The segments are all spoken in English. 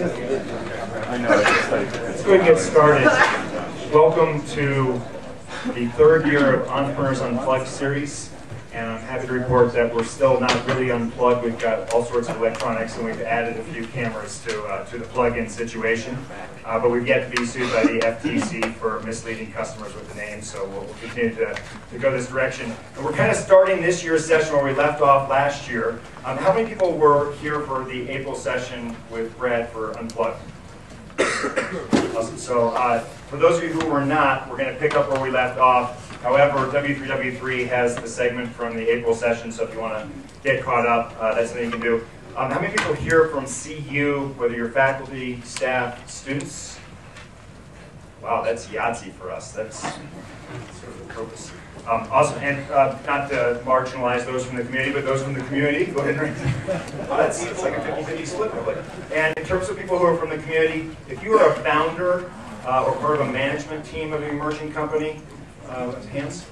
Let's go and get started. Welcome to the third year of Entrepreneurs on Flex series. And I'm happy to report that we're still not really unplugged. We've got all sorts of electronics, and we've added a few cameras to, uh, to the plug-in situation. Uh, but we've yet to be sued by the FTC for misleading customers with the name, so we'll, we'll continue to, to go this direction. And we're kind of starting this year's session where we left off last year. Um, how many people were here for the April session with Brad for Unplugged? awesome. So uh, for those of you who were not, we're going to pick up where we left off. However, W3W3 has the segment from the April session, so if you want to get caught up, uh, that's something you can do. Um, how many people here from CU, whether you're faculty, staff, students? Wow, that's Yahtzee for us. That's sort of the purpose. Um, awesome, and uh, not to marginalize those from the community, but those from the community, go ahead and. Oh, that's, it's like a 50-50 split, really. And in terms of people who are from the community, if you are a founder uh, or part of a management team of an emerging company, uh, hands?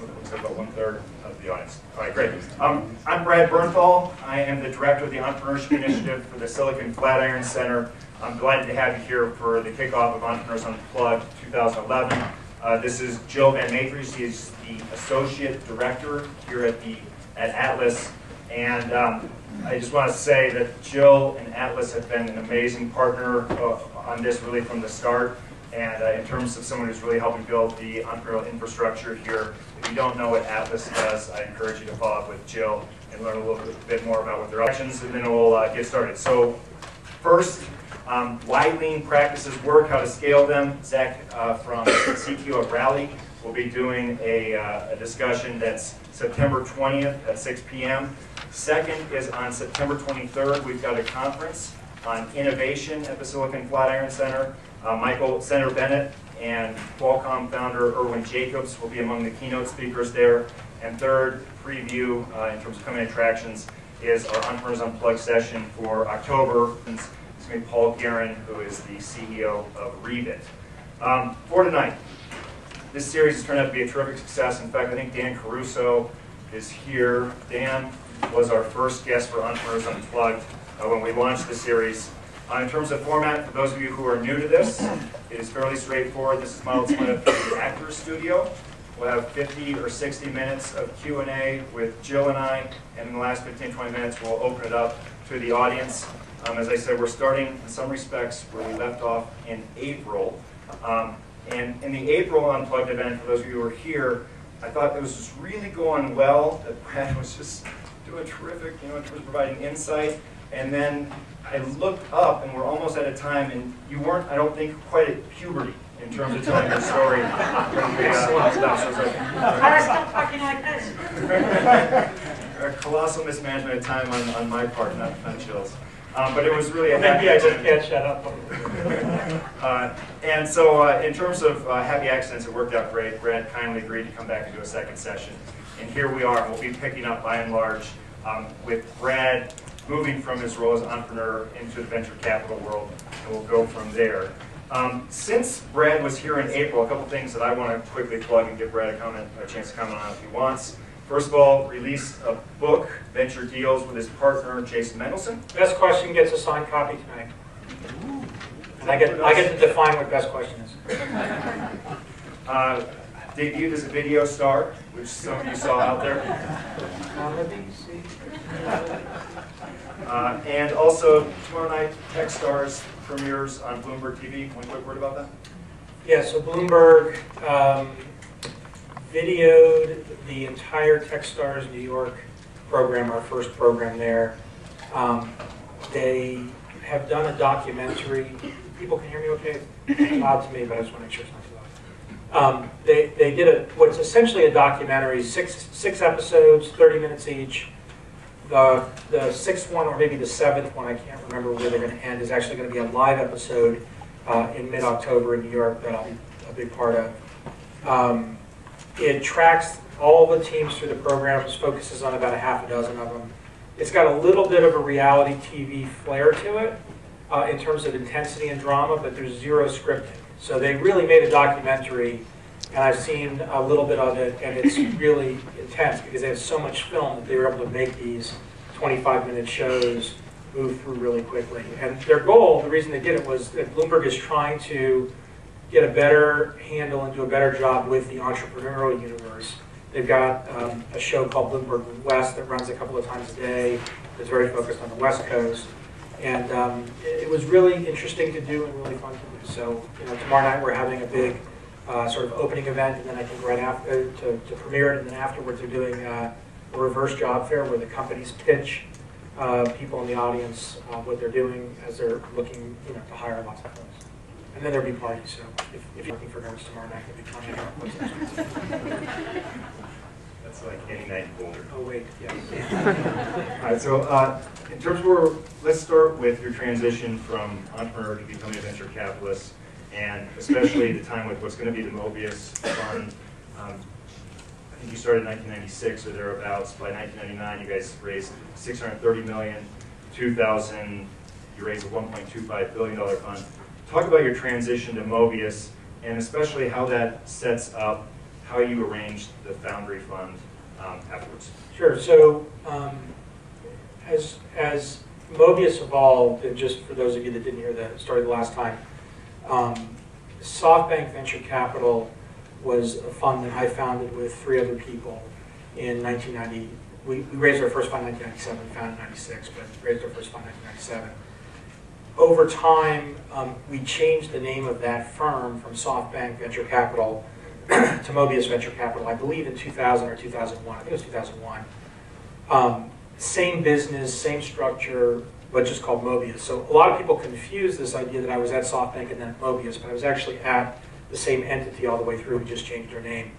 Looks like about one third of the audience. All right, great. Um, I'm Brad Bernthal. I am the director of the Entrepreneurship Initiative for the Silicon Flatiron Center. I'm delighted to have you here for the kickoff of Entrepreneurs Unplugged 2011. Uh, this is Jill VanMatre. She is the associate director here at the at Atlas, and um, I just want to say that Jill and Atlas have been an amazing partner on this really from the start. And uh, in terms of someone who's really helping build the entrepreneurial infrastructure here, if you don't know what Atlas does, I encourage you to follow up with Jill and learn a little bit more about what their options, and then we'll uh, get started. So first, um, why lean practices work, how to scale them. Zach uh, from CTO of Rally will be doing a, uh, a discussion that's September 20th at 6 p.m. Second is on September 23rd, we've got a conference on innovation at the Silicon Flatiron Center. Uh, Michael Senator Bennet and Qualcomm founder Irwin Jacobs will be among the keynote speakers there. And third preview uh, in terms of coming attractions is our Entrepreneurs Unplugged session for October. It's going to be Paul Gearan, who is the CEO of Reevit. Um, for tonight, this series has turned out to be a terrific success. In fact, I think Dan Caruso is here. Dan was our first guest for Entrepreneurs Unplugged uh, when we launched the series. Uh, in terms of format, for those of you who are new to this, it is fairly straightforward. This is modeled similar to the Actors Studio. We'll have 50 or 60 minutes of Q&A with Jill and I, and in the last 15, 20 minutes, we'll open it up to the audience. Um, as I said, we're starting, in some respects, where we left off in April. Um, and in the April Unplugged event, for those of you who were here, I thought it was just really going well, that Brad was just doing terrific, you know, in terms of providing insight. And then I looked up, and we're almost at a time, and you weren't, I don't think, quite at puberty in terms of telling your story. I stop talking like this. a colossal mismanagement of time on, on my part, not, not Jill's. Um, but it was really a happy Maybe I just can't shut up. uh, and so uh, in terms of uh, happy accidents, it worked out great. Brad kindly agreed to come back and do a second session. And here we are. We'll be picking up by and large um, with Brad moving from his role as entrepreneur into the venture capital world, and we'll go from there. Um, since Brad was here in April, a couple things that I want to quickly plug and give Brad a, comment, a chance to comment on if he wants. First of all, released a book, Venture Deals, with his partner, Jason Mendelson. Best question gets a signed copy tonight. And I get, I get to define what best question is. uh, debuted as a video star, which some of you saw out there. Uh, and also, tomorrow night, Techstars premieres on Bloomberg TV. One quick word about that? Yeah, so Bloomberg um, videoed the entire Techstars New York program, our first program there. Um, they have done a documentary. People can hear me okay? It's loud to me, but I just want to make sure it's not too loud. Um, they, they did a, what's essentially a documentary, six, six episodes, 30 minutes each, the, the sixth one, or maybe the seventh one, I can't remember where they're going to end, is actually going to be a live episode uh, in mid-October in New York that I'll be a big part of. Um, it tracks all the teams through the program, it focuses on about a half a dozen of them. It's got a little bit of a reality TV flair to it uh, in terms of intensity and drama, but there's zero scripting. So they really made a documentary, and I've seen a little bit of it, and it's really intense because they have so much film that they were able to make these 25 minute shows move through really quickly. And their goal, the reason they did it was that Bloomberg is trying to get a better handle and do a better job with the entrepreneurial universe. They've got um, a show called Bloomberg West that runs a couple of times a day. That's very focused on the West Coast. And um, it, it was really interesting to do and really fun to do. So, you know, tomorrow night we're having a big uh, sort of opening event, and then I think right after to, to premiere it, and then afterwards they're doing uh, a reverse job fair where the companies pitch uh, people in the audience uh, what they're doing as they're looking, you know, to hire lots of folks. And then there'll be parties. So if, if you're looking for nerds tomorrow night, there'll be plenty of That's like any night in Boulder. Oh wait, yeah. All right, so uh, in terms of where, let's start with your transition from entrepreneur to becoming a venture capitalist, and especially the time with what's going to be the Mobius Fund. Um, I think you started in 1996 or thereabouts. By 1999, you guys raised 630 million. 2000, you raised a 1.25 billion dollar fund. Talk about your transition to Mobius, and especially how that sets up how you arranged the Foundry Fund um, afterwards. Sure. So um, as as Mobius evolved, and just for those of you that didn't hear that story the last time, um, SoftBank Venture Capital was a fund that I founded with three other people in 1990. We, we raised our first fund in 1997, founded in 96, but raised our first fund in 1997. Over time, um, we changed the name of that firm from SoftBank Venture Capital to Mobius Venture Capital, I believe in 2000 or 2001. I think it was 2001. Um, same business, same structure, but just called Mobius. So a lot of people confuse this idea that I was at SoftBank and then at Mobius, but I was actually at the same entity all the way through. We just changed our name.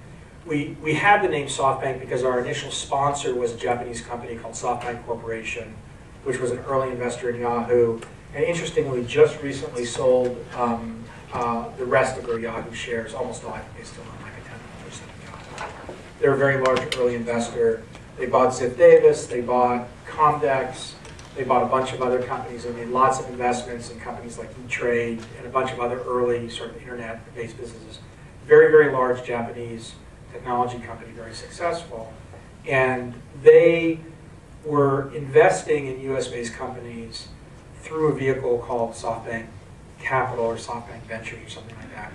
We, we had the name SoftBank because our initial sponsor was a Japanese company called SoftBank Corporation, which was an early investor in Yahoo. And interestingly, just recently sold um, uh, the rest of their Yahoo shares, almost all. I think they still own like a 10% of Yahoo. They're a very large early investor. They bought Ziff Davis, they bought Comdex, they bought a bunch of other companies and made lots of investments in companies like E-Trade and a bunch of other early sort of internet-based businesses. Very, very large Japanese technology company, very successful. And they were investing in US-based companies through a vehicle called SoftBank Capital or SoftBank Ventures or something like that,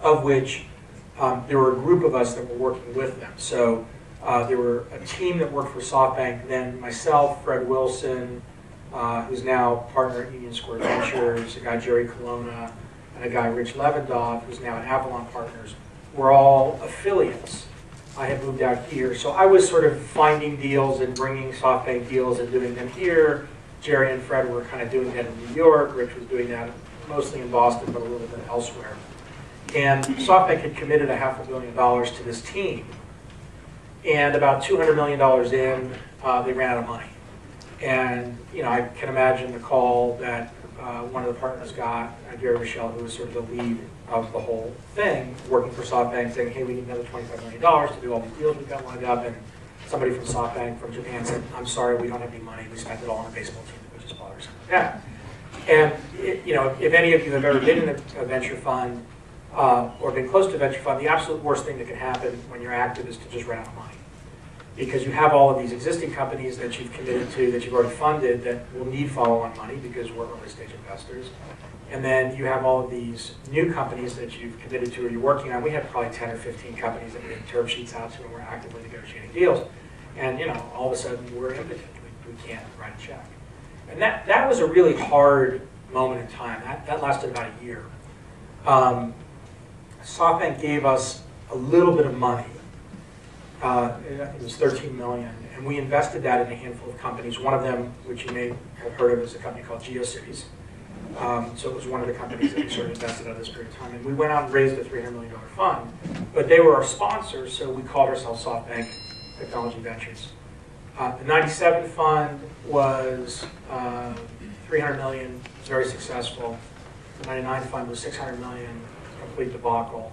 of which um, there were a group of us that were working with them. So uh, there were a team that worked for SoftBank, then myself, Fred Wilson, uh, who's now partner at Union Square Ventures, a guy Jerry Colonna, and a guy Rich Levandov, who's now at Avalon Partners, were all affiliates. I had moved out here, so I was sort of finding deals and bringing SoftBank deals and doing them here. Jerry and Fred were kind of doing that in New York. Rich was doing that mostly in Boston, but a little bit elsewhere. And SoftBank had committed a half a billion dollars to this team and about $200 million in, uh, they ran out of money. And, you know, I can imagine the call that uh, one of the partners got, uh, Gary Rieschel, who was sort of the lead of the whole thing, working for SoftBank, saying, hey, we need another $25 million to do all these deals we've got lined up. And somebody from SoftBank from Japan said, I'm sorry, we don't have any money. We spent it all on a baseball team that we just bought or something that. And, it, you know, if any of you have ever been in a, a venture fund uh, or been close to venture fund, the absolute worst thing that can happen when you're active is to just run out of money because you have all of these existing companies that you've committed to, that you've already funded, that will need follow-on money because we're early stage investors. And then you have all of these new companies that you've committed to or you're working on. We have probably 10 or 15 companies that we have term sheets out to and we're actively negotiating deals. And you know, all of a sudden we're impotent. We, we can't write a check. And that, that was a really hard moment in time. That, that lasted about a year. Um, SoftBank gave us a little bit of money uh, it was 13 million, and we invested that in a handful of companies. One of them, which you may have heard of, is a company called GeoCities. Um, so it was one of the companies that we sort of invested at this period of time. And we went out and raised a $300 million fund, but they were our sponsors, so we called ourselves SoftBank Technology Ventures. Uh, the 97 fund was uh, 300 million, very successful. The 99 fund was 600 million, complete debacle.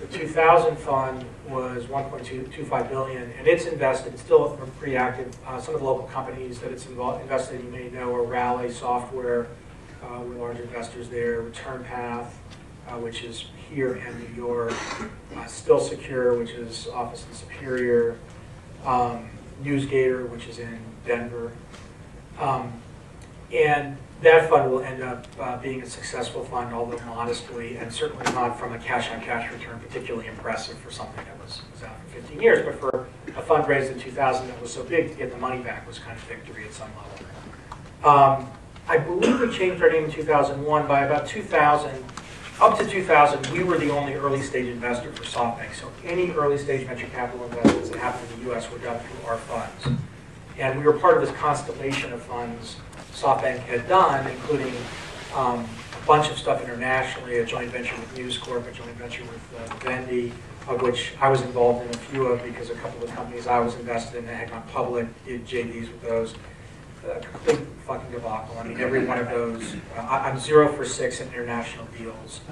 The 2000 fund was 1.25 billion, and it's invested, still pretty active. Uh, some of the local companies that it's involved, invested in, you may know, are Rally Software, uh, we're large investors there, Return Path, uh, which is here in New York, uh, Still Secure, which is office in Superior, um, NewsGator, which is in Denver. Um, And that fund will end up uh, being a successful fund, although modestly, and certainly not from a cash-on-cash return particularly impressive for something that was was out for 15 years, but for a fund raised in 2000 that was so big, to get the money back was kind of victory at some level. Um, I believe we changed our name in 2001. By about 2000, up to 2000, we were the only early-stage investor for SoftBank. So any early-stage venture capital investments that happened in the U.S. were done through our funds. And we were part of this constellation of funds SoftBank had done, including um, a bunch of stuff internationally, a joint venture with News Corp, a joint venture with uh, Vivendi, of which I was involved in a few of because a couple of companies I was invested in that had gone public, did JVs with those. Uh, complete fucking debacle. I mean, every one of those, uh, I'm zero for six in international deals,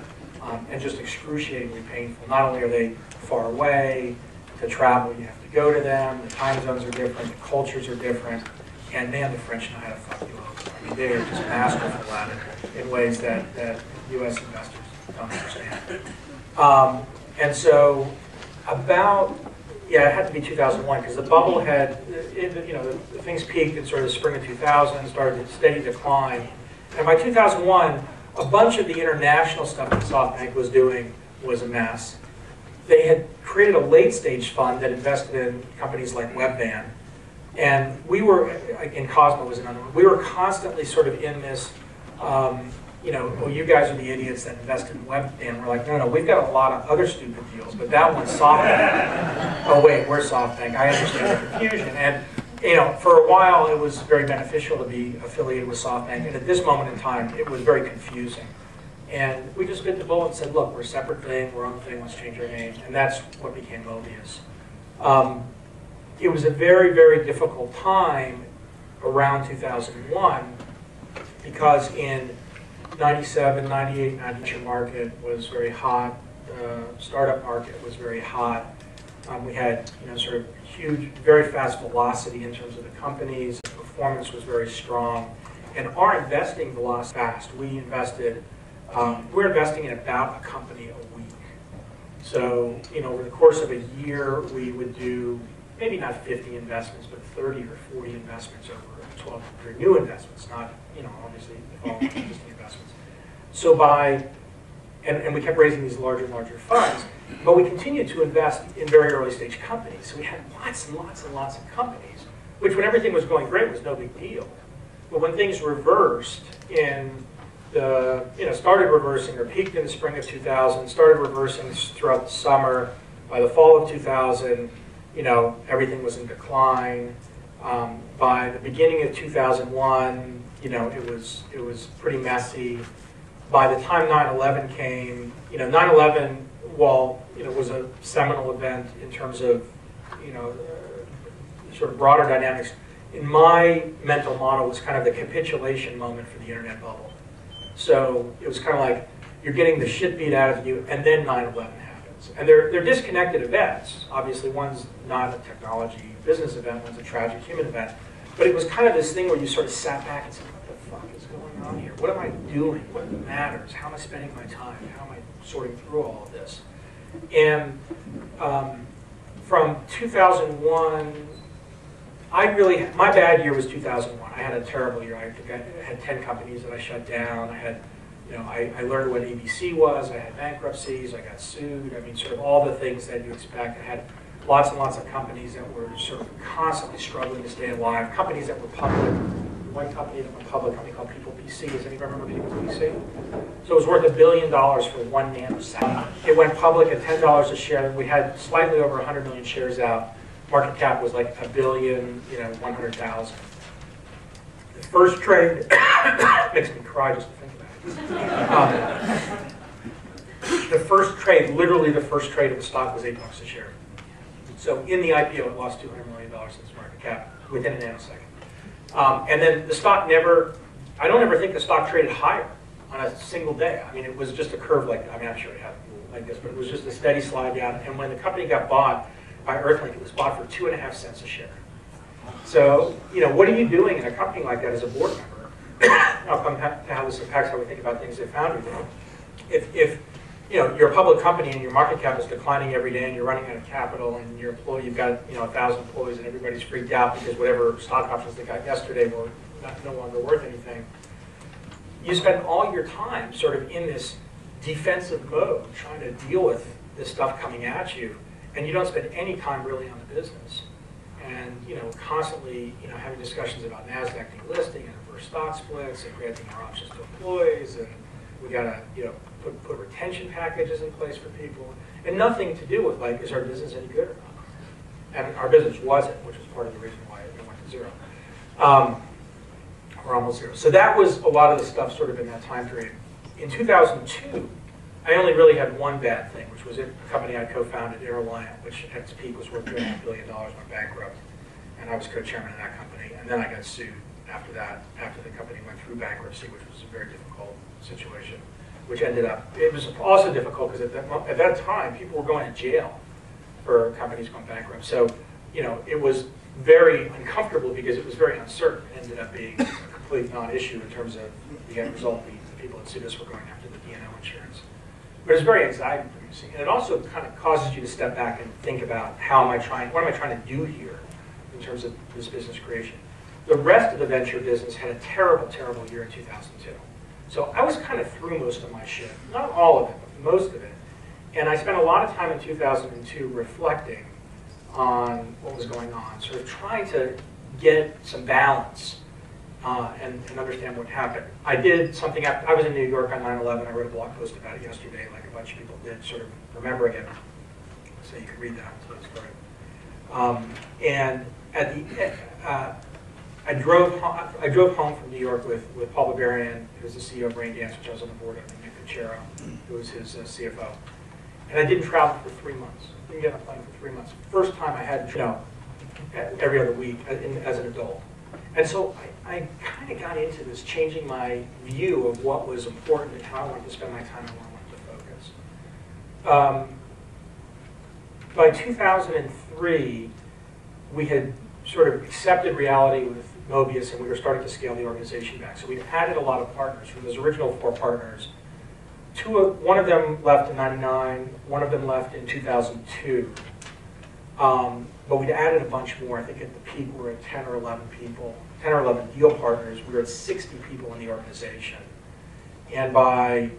um, and just excruciatingly painful. Not only are they far away, to travel, you have to go to them, the time zones are different, the cultures are different, and man, the French know how to fuck you over. I mean, they are just masterful at it in ways that, that US investors don't understand. Um, and so about, yeah, it had to be 2001 because the bubble had, it, you know, things peaked in sort of the spring of 2000, started a steady decline. And by 2001, a bunch of the international stuff that SoftBank was doing was a mess. They had created a late stage fund that invested in companies like Webvan. And we were, and Kozmo was another one, we were constantly sort of in this, um, you know, well, you guys are the idiots that invested in Webvan. We're like, no, no, we've got a lot of other stupid deals, but that one's SoftBank. oh, wait, we're SoftBank. I understand the confusion. And, you know, for a while, it was very beneficial to be affiliated with SoftBank. And at this moment in time, it was very confusing. And we just bit the bullet and said, look, we're a separate thing, we're on the thing, let's change our name. And that's what became Mobius. Um, it was a very, very difficult time around 2001 because in 97, 98, 98 market was very hot. The startup market was very hot. Um, we had, you know, sort of huge, very fast velocity in terms of the companies. Performance was very strong. And our investing velocity fast. We invested, um, we're investing in about a company a week. So, you know, over the course of a year, we would do maybe not 50 investments, but 30 or 40 investments over 12, they're new investments, not, you know, obviously all existing investments. So by, and, and we kept raising these larger and larger funds, but we continued to invest in very early stage companies. So we had lots and lots and lots of companies, which when everything was going great was no big deal. But when things reversed in the, you know, started reversing or peaked in the spring of 2000, started reversing throughout the summer, by the fall of 2000, you know, everything was in decline. Um, by the beginning of 2001, you know, it was it was pretty messy. By the time 9/11 came, you know, 9/11, while you know was a seminal event in terms of, you know, uh, sort of broader dynamics, in my mental model was kind of the capitulation moment for the internet bubble. So it was kind of like you're getting the shit beat out of you, and then 9/11 happens. And they're, they're disconnected events. Obviously, one's not a technology business event, one's a tragic human event. But it was kind of this thing where you sort of sat back and said, what the fuck is going on here? What am I doing? What matters? How am I spending my time? How am I sorting through all of this? And um, from 2001, I really, my bad year was 2001. I had a terrible year. I I had 10 companies that I shut down. I had, you know, I, I learned what ABC was. I had bankruptcies. I got sued. I mean, sort of all the things that you expect. I had lots and lots of companies that were sort of constantly struggling to stay alive. Companies that were public. One company that went public, company called People PC. Does anybody remember People PC? So it was worth a billion dollars for one nanosecond. It went public at $10 a share. We had slightly over 100 million shares out market cap was like a billion, you know, 100,000. The first trade makes me cry just Um, the first trade, literally the first trade of the stock was eight bucks a share. So in the IPO, it lost $200 million in its market cap within a nanosecond. Um, and then the stock never, I don't ever think the stock traded higher on a single day. I mean, it was just a curve like, I mean, I'm sure it happened like this, but it was just a steady slide down. And when the company got bought, by Earthlink, it was bought for two and a half cents a share. So, you know, what are you doing in a company like that as a board member? I'll come back to how this impacts how we think about things at Foundry. If, if, you know, you're a public company and your market cap is declining every day and you're running out of capital and your employee, you've got, you know, a thousand employees and everybody's freaked out because whatever stock options they got yesterday were, not, no longer worth anything, you spend all your time sort of in this defensive mode, trying to deal with this stuff coming at you, and you don't spend any time really on the business. And, you know, constantly, you know, having discussions about NASDAQ delisting and splits and granting more options to employees, and we gotta, you know, put, put retention packages in place for people, and nothing to do with like, is our business any good or not? And our business wasn't, which was part of the reason why it went to zero. Um, or almost zero. So that was a lot of the stuff sort of in that time period. In 2002, I only really had one bad thing, which was a company I co-founded, Interliant, which at its peak was worth $2.5 billion, went bankrupt. And I was co-chairman of that company. And then I got sued after that, after the company went through bankruptcy, which was a very difficult situation, which ended up, it was also difficult because at that, at that time, people were going to jail for companies going bankrupt. So, you know, it was very uncomfortable because it was very uncertain. It ended up being a complete non-issue in terms of the end result. The people that sued were going after the D&O insurance. But it's very anxiety producing. And it also kind of causes you to step back and think about how am I trying, what am I trying to do here in terms of this business creation. The rest of the venture business had a terrible, terrible year in 2002. So I was kind of through most of my shit. Not all of it, but most of it. And I spent a lot of time in 2002 reflecting on what was going on, sort of trying to get some balance uh, and, and understand what happened. I did something, after, I was in New York on 9-11, I wrote a blog post about it yesterday, like a bunch of people did, sort of remembering it, so you can read that, so it's great. Um, and at the, uh, I drove, I drove home from New York with, with Paul Berberian, who was the CEO of Raindance, which I was on the board of, and Nick Cuchero, who was his uh, CFO. And I didn't travel for three months. I Didn't get on a plane for three months. First time I had, you know, e- every other week uh, as an adult. And so I, I kind of got into this, changing my view of what was important and how I wanted to spend my time and where I wanted to focus. Um, by 2003, we had sort of accepted reality with Mobius and we were starting to scale the organization back. So we'd added a lot of partners. From those original four partners, two of, one of them left in 99, one of them left in 2002. Um, but we'd added a bunch more. I think at the peak we were at 10 or 11 people, 10 or 11 deal partners. We were at 60 people in the organization. And by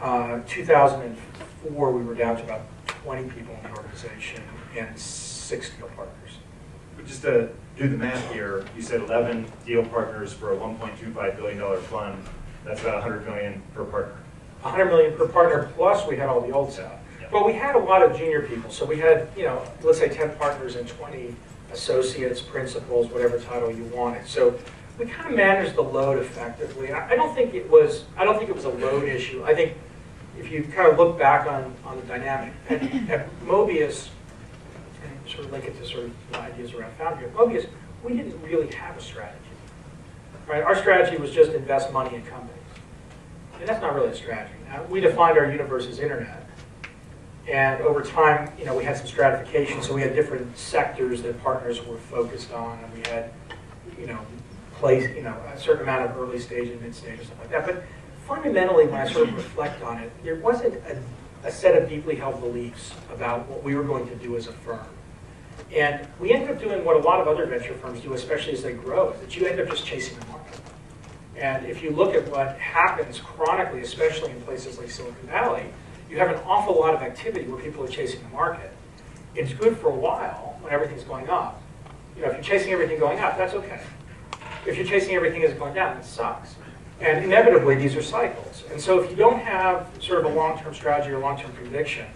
uh, 2004, we were down to about 20 people in the organization and six deal partners. Just to do the math here, you said 11 deal partners for a $1.25 billion fund. That's about 100 million per partner. 100 million per partner, plus we had all the old stuff. Yeah. But we had a lot of junior people, so we had, you know, let's say 10 partners and 20 associates, principals, whatever title you wanted. So we kind of managed the load effectively. I I don't think it was, I don't think it was a load issue. I think if you kind of look back on, on the dynamic, at, at Mobius, sort of link it to sort of the ideas around Foundry, Mobius, we didn't really have a strategy. Right? Our strategy was just invest money in companies. And that's not really a strategy. Now, we defined our universe as internet. And over time, you know, we had some stratification, so we had different sectors that partners were focused on, and we had, you know, place, you know, a certain amount of early stage and mid stage and stuff like that. But fundamentally, when I sort of reflect on it, there wasn't a, a set of deeply held beliefs about what we were going to do as a firm. And we end up doing what a lot of other venture firms do, especially as they grow, is that you end up just chasing the market. And if you look at what happens chronically, especially in places like Silicon Valley, you have an awful lot of activity where people are chasing the market. It's good for a while when everything's going up. You know, if you're chasing everything going up, that's okay. If you're chasing everything as going down, it sucks. And inevitably, these are cycles. And so if you don't have sort of a long-term strategy or long-term conviction,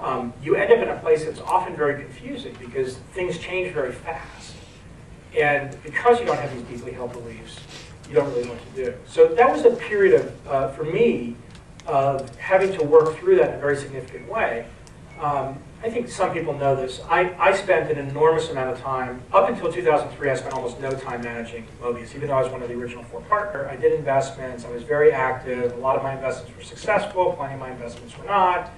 um, you end up in a place that's often very confusing because things change very fast. And because you don't have these deeply held beliefs, you don't really know what to do. So that was a period of, uh, for me, of having to work through that in a very significant way. Um, I think some people know this. I, I spent an enormous amount of time, up until 2003, I spent almost no time managing Mobius, even though I was one of the original four partners. I did investments, I was very active, a lot of my investments were successful, plenty of my investments were not.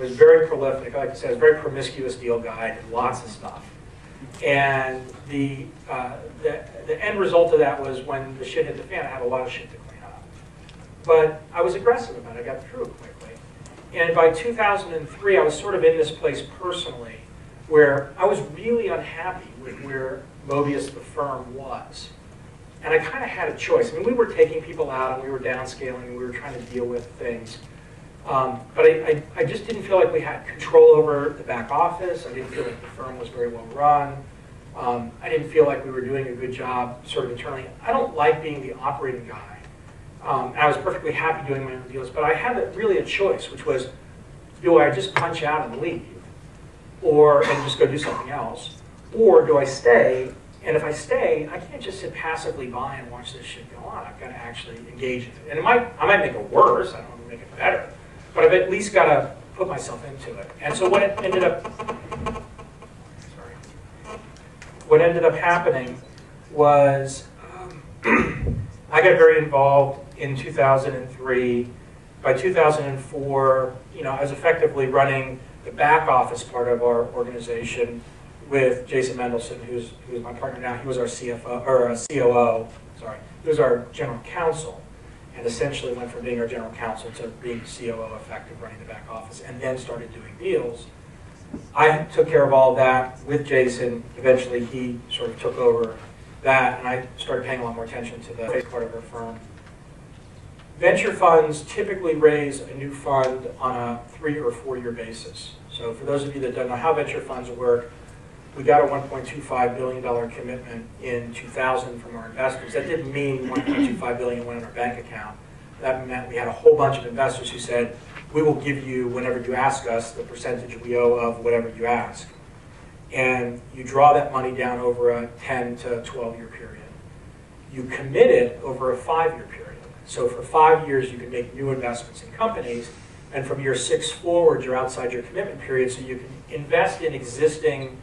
Was very prolific, like I a very promiscuous deal guy, did lots of stuff. And the, uh, the, the end result of that was when the shit hit the fan, I had a lot of shit to clean up. But I was aggressive about it, I got through it quickly. And by 2003, I was sort of in this place personally where I was really unhappy with where Mobius, the firm, was. And I kind of had a choice. I mean, we were taking people out and we were downscaling and we were trying to deal with things. Um, But I, I, I just didn't feel like we had control over the back office. I didn't feel like the firm was very well run. Um, I didn't feel like we were doing a good job sort of internally. I don't like being the operating guy. Um, I was perfectly happy doing my own deals, but I had a- really a choice, which was, do I just punch out and leave? Or, and just go do something else? Or do I stay? And if I stay, I can't just sit passively by and watch this shit go on. I've got to actually engage in it. And it might, I might make it worse, I don't want to make it better, but I've at least got to put myself into it. And so what ended up, sorry, what ended up happening was um, I got very involved in 2003. By 2004, you know, I was effectively running the back office part of our organization with Jason Mendelson, who's, who's my partner now. He was our CFO, or uh, COO, sorry. He was our general counsel, and essentially went from being our general counsel to being COO effective, running the back office, and then started doing deals. I took care of all of that with Jason. Eventually, he sort of took over that, and I started paying a lot more attention to the part of our firm. Venture funds typically raise a new fund on a three or four-year basis. So for those of you that don't know how venture funds work, we got a $1.25 billion commitment in 2000 from our investors. That didn't mean 1.25 billion went in our bank account. That meant we had a whole bunch of investors who said, we will give you, whenever you ask us, the percentage we owe of whatever you ask. And you draw that money down over a 10 to 12 year period. You commit it over a five year period. So for five years, you can make new investments in companies. And from year six forward, you're outside your commitment period, so you can invest in existing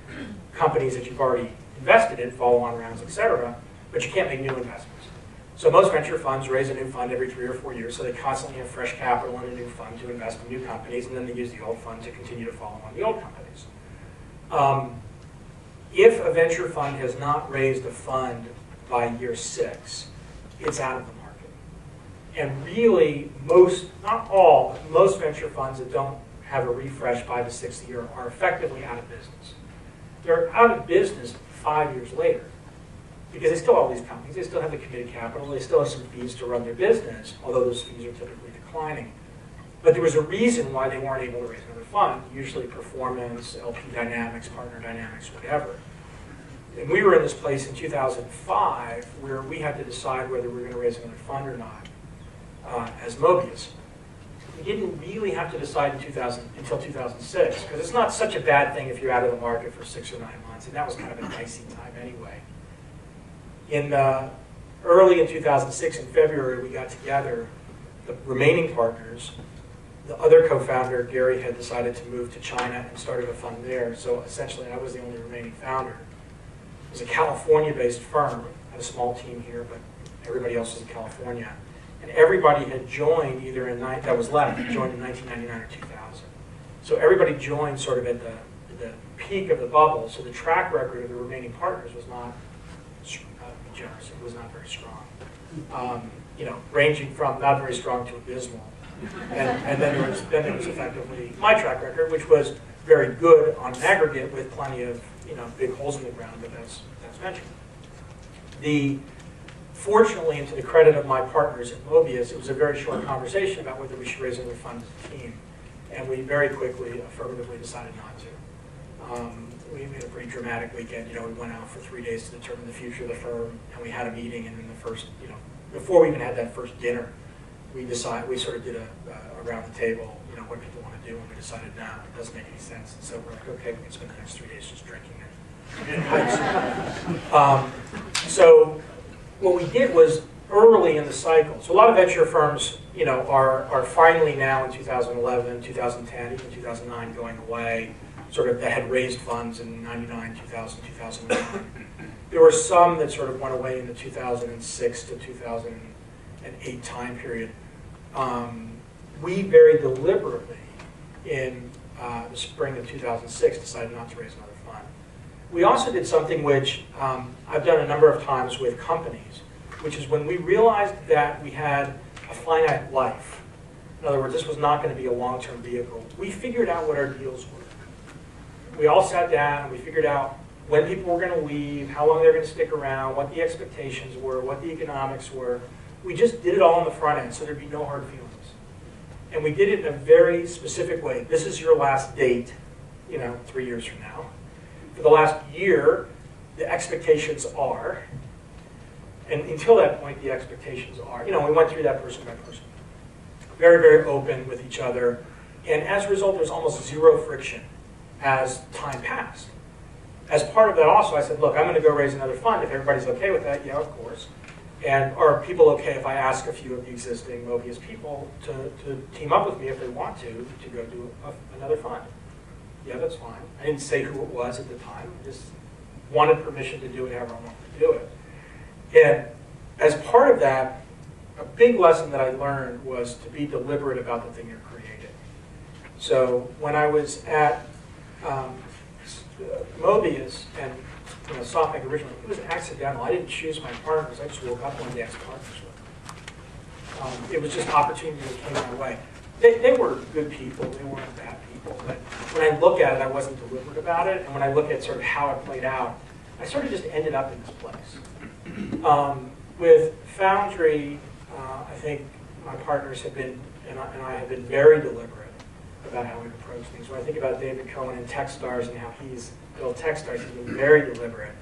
companies that you've already invested in, follow-on rounds, et cetera, but you can't make new investments. So most venture funds raise a new fund every three or four years, so they constantly have fresh capital in a new fund to invest in new companies, and then they use the old fund to continue to follow on the old companies. Um, if a venture fund has not raised a fund by year six, it's out of the. And really, most, not all, but most venture funds that don't have a refresh by the sixth year are effectively out of business. They're out of business five years later because they still have all these companies, they still have the committed capital, they still have some fees to run their business, although those fees are typically declining. But there was a reason why they weren't able to raise another fund, usually performance, LP dynamics, partner dynamics, whatever. And we were in this place in 2005 where we had to decide whether we were going to raise another fund or not uh, as Mobius. We didn't really have to decide in 2000, until 2006 because it's not such a bad thing if you're out of the market for six or nine months, and that was kind of a dicey time anyway. In uh, early in 2006, in February, we got together, the remaining partners. The other co-founder, Gary, had decided to move to China and started a fund there. So essentially, I was the only remaining founder. It was a California-based firm. Had a small team here, but everybody else was in California. And everybody had joined either in that was left joined in 1999 or 2000. So everybody joined sort of at the the peak of the bubble. So the track record of the remaining partners was not uh, generous. It was not very strong. Um, you know, ranging from not very strong to abysmal. And, and then there was then there was effectively my track record, which was very good on an aggregate with plenty of you know big holes in the ground, but that's that's mentioned. The fortunately, and to the credit of my partners at Mobius, it was a very short conversation about whether we should raise another fund as a team, and we very quickly affirmatively decided not to. Um, we had a pretty dramatic weekend. You know, we went out for three days to determine the future of the firm, and we had a meeting. And then the first, you know, before we even had that first dinner, we decided we sort of did a uh, around the table. You know, what people want to do, and we decided, nah, it doesn't make any sense. And so we're like, okay, we can spend the next three days just drinking it. um, so what we did was early in the cycle. So a lot of venture firms, you know, are are finally now in 2011, 2010, even 2009 going away sort of that had raised funds in 99, 2000, 2001. There were some that sort of went away in the 2006 to 2008 time period. Um, we very deliberately, in uh, the spring of 2006, decided not to raise another. We also did something which um, I've done a number of times with companies, which is when we realized that we had a finite life. In other words, this was not going to be a long-term vehicle. We figured out what our deals were we all sat down and we figured out when people were going to leave, how long they were going to stick around, what the expectations were, what the economics were. We just did it all on the front end, so there'd be no hard feelings. And we did it in a very specific way. This is your last date, you know, three years from now. For the last year, the expectations are, and until that point, the expectations are, you know, we went through that person by person. Very, very open with each other. And as a result, there's almost zero friction as time passed. As part of that also, I said, look, I'm going to go raise another fund. If everybody's okay with that, yeah, of course. And are people okay if I ask a few of the existing Mobius people to, to team up with me if they want to, to go do a, another fund? Yeah, that's fine. I didn't say who it was at the time. I just wanted permission to do whatever I wanted to do it. And as part of that, a big lesson that I learned was to be deliberate about the thing you're creating. So when I was at um, Mobius and you know, SoftBank originally, it was accidental. I didn't choose my partners. I just woke up one day as partners with. Um, it was just opportunity that came my way. They, they were good people. They weren't bad people. But when I look at it, I wasn't deliberate about it. And when I look at sort of how it played out, I sort of just ended up in this place. Um, with Foundry, uh, I think my partners have been, and I, and I have been very deliberate about how we approach things. When I think about David Cohen and Techstars and how he's built Techstars, he's been very deliberate,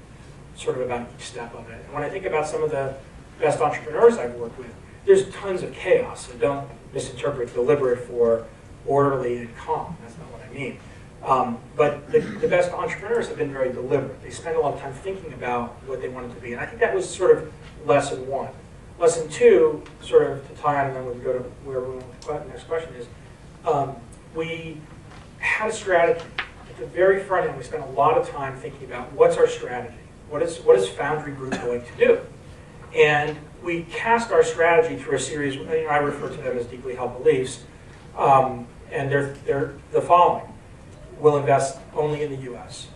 sort of about each step of it. And when I think about some of the best entrepreneurs I've worked with, there's tons of chaos, so don't misinterpret deliberate for orderly and calm. That's not what I mean. Um, but the, the best entrepreneurs have been very deliberate. They spend a lot of time thinking about what they want it to be. And I think that was sort of lesson one. Lesson two, sort of to tie on, and then we go to where we, the next question is, um, we had a strategy. At the very front end, we spent a lot of time thinking about what's our strategy? What is, what is Foundry Group going to do? And we cast our strategy through a series, I refer to them as deeply held beliefs, um, and they're, they're the following. We'll invest only in the U.S.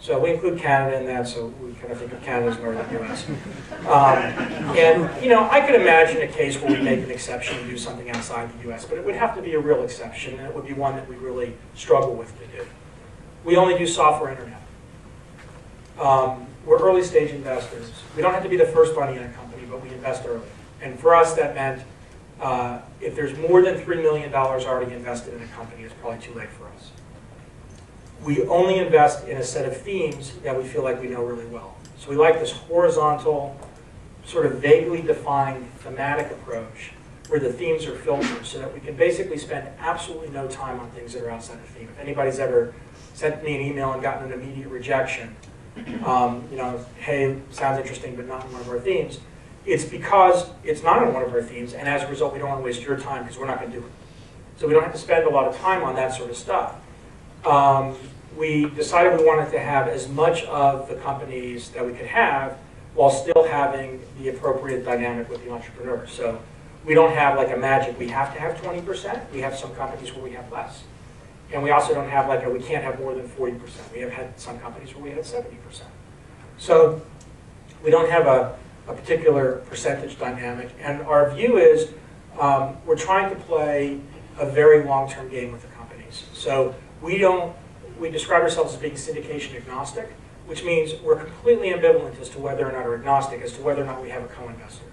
So we include Canada in that, so we kind of think of Canada as more than the U.S. Um, and, you know, I could imagine a case where we make an exception and do something outside the U.S., but it would have to be a real exception, and it would be one that we really struggle with to do. We only do software internet. Um, we're early stage investors. We don't have to be the first money in a company, but we invest early. And for us, that meant uh, if there's more than $3 million already invested in a company, it's probably too late for us we only invest in a set of themes that we feel like we know really well. So we like this horizontal, sort of vaguely defined thematic approach where the themes are filtered so that we can basically spend absolutely no time on things that are outside the theme. If anybody's ever sent me an email and gotten an immediate rejection, um, you know, hey, sounds interesting, but not in one of our themes, it's because it's not in one of our themes, and as a result, we don't want to waste your time because we're not going to do it. So we don't have to spend a lot of time on that sort of stuff um, we decided we wanted to have as much of the companies that we could have while still having the appropriate dynamic with the entrepreneur. So we don't have like a magic, we have to have 20%. We have some companies where we have less. And we also don't have like a, we can't have more than 40%. We have had some companies where we had 70%. So we don't have a, a particular percentage dynamic. And our view is um, we're trying to play a very long-term game with the companies. So we don't, we describe ourselves as being syndication agnostic, which means we're completely ambivalent as to whether or not, or agnostic as to whether or not we have a co-investor.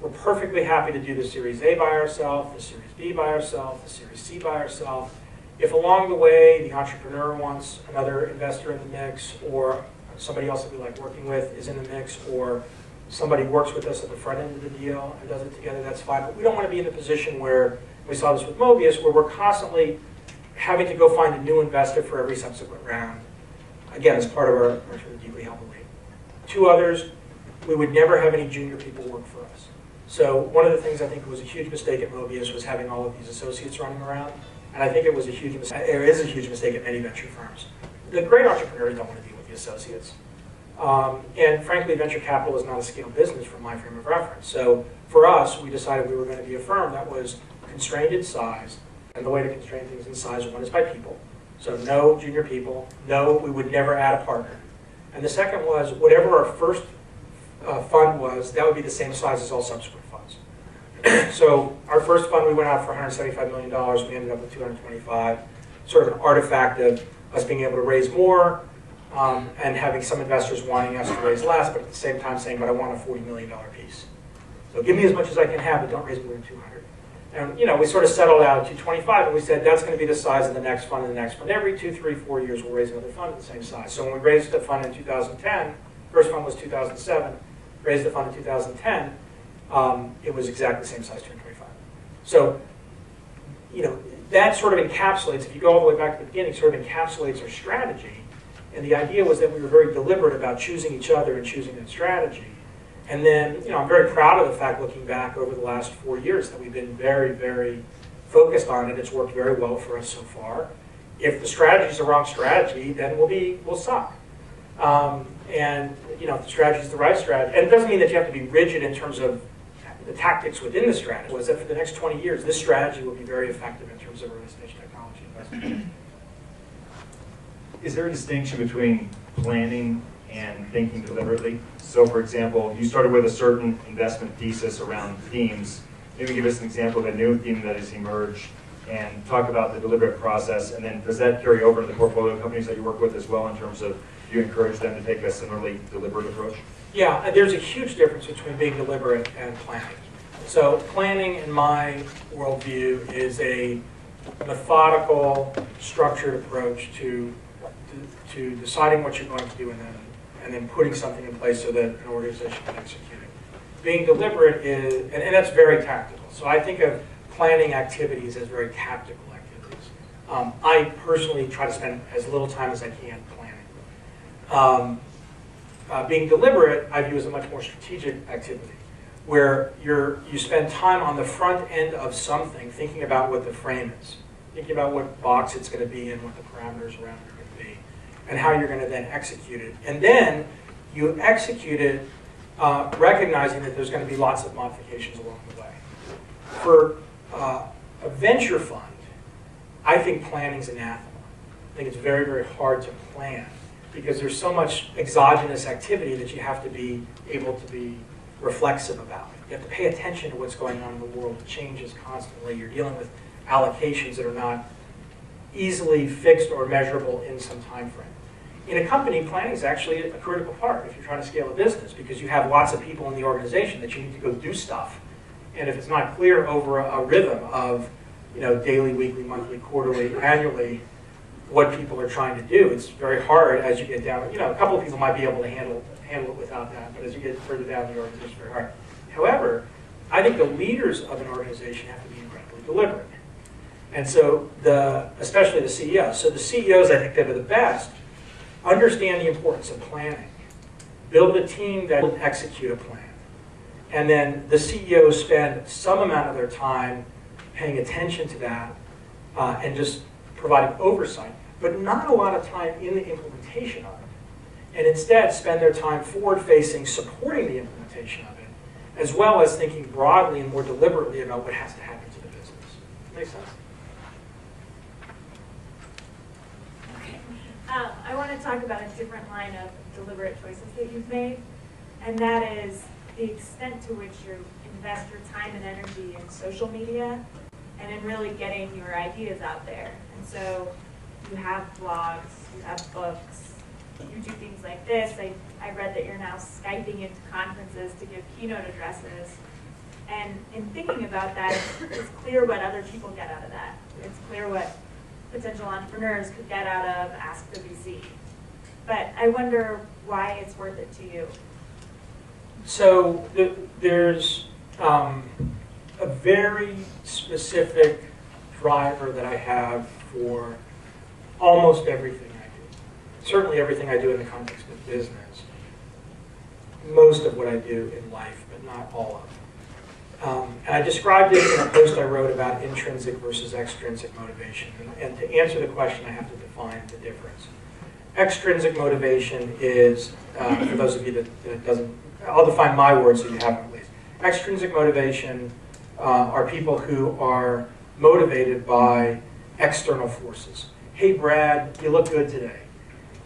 We're perfectly happy to do the Series A by ourselves, the Series B by ourselves, the Series C by ourselves. If along the way the entrepreneur wants another investor in the mix, or somebody else that we like working with is in the mix, or somebody works with us at the front end of the deal and does it together, that's fine. But we don't want to be in a position where, we saw this with Mobius, where we're constantly having to go find a new investor for every subsequent round. Again, as part of our, sort of deeply belief. Two others, we would never have any junior people work for us. So one of the things I think was a huge mistake at Mobius was having all of these associates running around. And I think it was a huge mistake, it is a huge mistake at many venture firms. The great entrepreneurs don't want to deal with the associates. Um, and frankly, venture capital is not a scale business from my frame of reference. So for us, we decided we were going to be a firm that was constrained in size, and the way to constrain things in size, one is by people. So no junior people, no, we would never add a partner. And the second was, whatever our first uh, fund was, that would be the same size as all subsequent funds. so our first fund, we went out for $175 million. We ended up with 225 sort of an artifact of us being able to raise more, um, and having some investors wanting us to raise less, but at the same time saying, but I want a $40 million piece. So give me as much as I can have, but don't raise more than 200. And, you know, we sort of settled out at 225, and we said that's going to be the size of the next fund and the next fund. Every two, three, four years, we'll raise another fund of the same size. So when we raised the fund in 2010, first fund was 2007, raised the fund in 2010, um, it was exactly the same size, 225. So, you know, that sort of encapsulates, if you go all the way back to the beginning, sort of encapsulates our strategy. And the idea was that we were very deliberate about choosing each other and choosing that strategy. And then, you know, I'm very proud of the fact, looking back over the last four years, that we've been very, very focused on it. It's worked very well for us so far. If the strategy is the wrong strategy, then we'll be, we'll suck. Um, and, you know, if the strategy is the right strategy, and it doesn't mean that you have to be rigid in terms of the tactics within the strategy, was that for the next 20 years, this strategy will be very effective in terms of early stage technology investment. Is there a distinction between planning and thinking deliberately? So for example, you started with a certain investment thesis around themes. Maybe give us an example of a new theme that has emerged and talk about the deliberate process. And then does that carry over to the portfolio companies that you work with as well in terms of do you encourage them to take a similarly deliberate approach? Yeah, uh, there's a huge difference between being deliberate and planning. So planning, in my worldview, is a methodical, structured approach to, to, deciding what you're going to do and then, and then putting something in place so that an organization can execute it. Being deliberate is, and, and that's very tactical. So I think of planning activities as very tactical activities. Um, I personally try to spend as little time as I can planning. Um, uh, being deliberate, I view as a much more strategic activity, where you're, you spend time on the front end of something, thinking about what the frame is, thinking about what box it's going to be in, what the parameters around it are going to be, and how you're going to then execute it. And then you execute it uh, recognizing that there's going to be lots of modifications along the way. For uh, a venture fund, I think planning is anathema. I think it's very, very hard to plan because there's so much exogenous activity that you have to be able to be reflexive about. You have to pay attention to what's going on in the world. It changes constantly. You're dealing with allocations that are not easily fixed or measurable in some time frame. In a company, planning is actually a critical part if you're trying to scale a business because you have lots of people in the organization that you need to go do stuff. And if it's not clear over a, a rhythm of you know, daily, weekly, monthly, quarterly, annually, what people are trying to do. It's very hard as you get down. You know, a couple of people might be able to handle handle it without that, but as you get further down the organization, it's very hard. However, I think the leaders of an organization have to be incredibly deliberate, and so the especially the CEOs. So the CEOs, I think that are the best, understand the importance of planning, build a team that will execute a plan, and then the CEOs spend some amount of their time paying attention to that uh, and just providing oversight, but not a lot of time in the implementation of it. And instead spend their time forward-facing, supporting the implementation of it, as well as thinking broadly and more deliberately about what has to happen to the business. Make sense? Okay. Uh, I want to talk about a different line of deliberate choices that you've made, and that is the extent to which you invest your time and energy in social media and in really getting your ideas out there. And so you have blogs, you have books, you do things like this. I, I read that you're now Skyping into conferences to give keynote addresses. And in thinking about that, it's clear what other people get out of that. It's clear what potential entrepreneurs could get out of Ask the VC. But I wonder why it's worth it to you. So th there's um, a very specific driver that I have for almost everything I do. Certainly everything I do in the context of business. Most of what I do in life, but not all of it. Um, and I described it in a post I wrote about intrinsic versus extrinsic motivation. And, and to answer the question, I have to define the difference. Extrinsic motivation is, uh, for those of you that, that doesn't, I'll define my words so you have them at least. Extrinsic motivation uh, are people who are motivated by external forces. Hey, Brad, you look good today.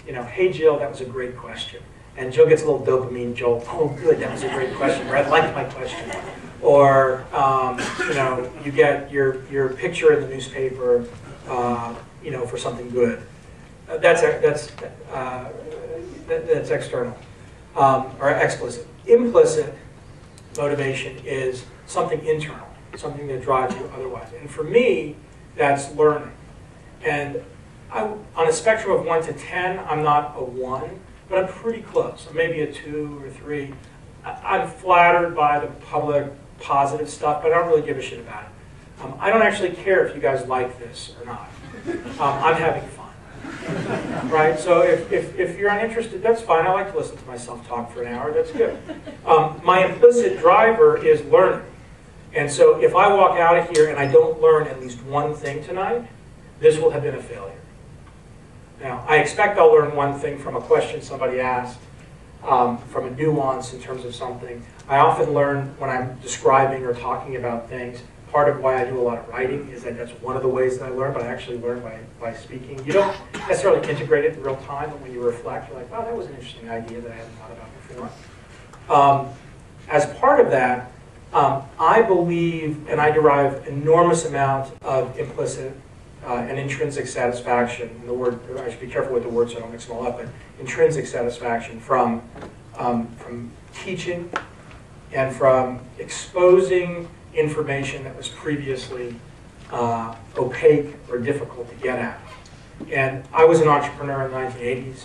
You know, hey, Jill, that was a great question. And Jill gets a little dopamine jolt. Oh, good, that was a great question. Brad liked my question. Or, um, you know, you get your, your picture in the newspaper, uh, you know, for something good. Uh, that's, that's uh, that, that's external, um, or explicit. Implicit motivation is something internal, something that drives you otherwise. And for me, that's learning. And I, on a spectrum of one to 10, I'm not a one, but I'm pretty close. I'm maybe a two or three. I- I'm flattered by the public positive stuff, but I don't really give a shit about it. Um, I don't actually care if you guys like this or not. Um, I'm having fun. Right? So if, if, if you're uninterested, that's fine. I like to listen to myself talk for an hour. That's good. Um, my implicit driver is learning. And so if I walk out of here and I don't learn at least one thing tonight, this will have been a failure. Now, I expect I'll learn one thing from a question somebody asked, um, from a nuance in terms of something. I often learn when I'm describing or talking about things. Part of why I do a lot of writing is that that's one of the ways that I learn, but I actually learn by, by speaking. You don't necessarily integrate it in real time, but when you reflect, you're like, wow, that was an interesting idea that I hadn't thought about before. Um, as part of that, um, I believe and I derive enormous amount of implicit uh, and intrinsic satisfaction. And the word, I should be careful with the words so I don't mix them all up, but intrinsic satisfaction from, um, from teaching and from exposing information that was previously uh, opaque or difficult to get at. And I was an entrepreneur in the 1980s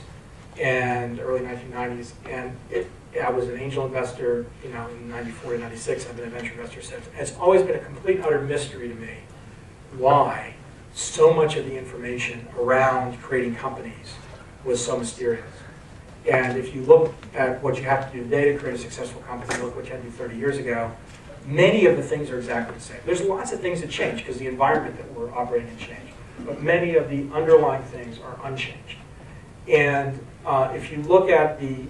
and early 1990s, and it, I was an angel investor, you know, in 94 to 96. I've been a venture investor since. It's always been a complete utter mystery to me why so much of the information around creating companies was so mysterious. And if you look at what you have to do today to create a successful company, look what you had to do 30 years ago, many of the things are exactly the same. There's lots of things that change because the environment that we're operating in changed, but many of the underlying things are unchanged. And uh, if you look at the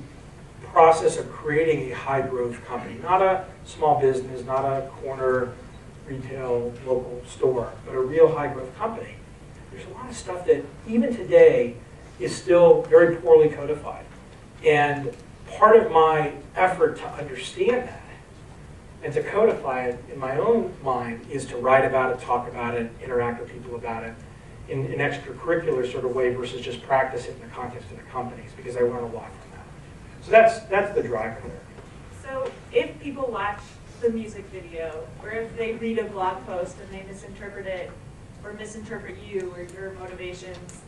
process of creating a high growth company, not a small business, not a corner retail local store, but a real high growth company, there's a lot of stuff that even today is still very poorly codified. And part of my effort to understand that and to codify it in my own mind is to write about it, talk about it, interact with people about it in an extracurricular sort of way versus just practice it in the context of the companies because I learn a lot from that. So that's that's the driver there. So if people watch the music video, or if they read a blog post and they misinterpret it, or misinterpret you or your motivations,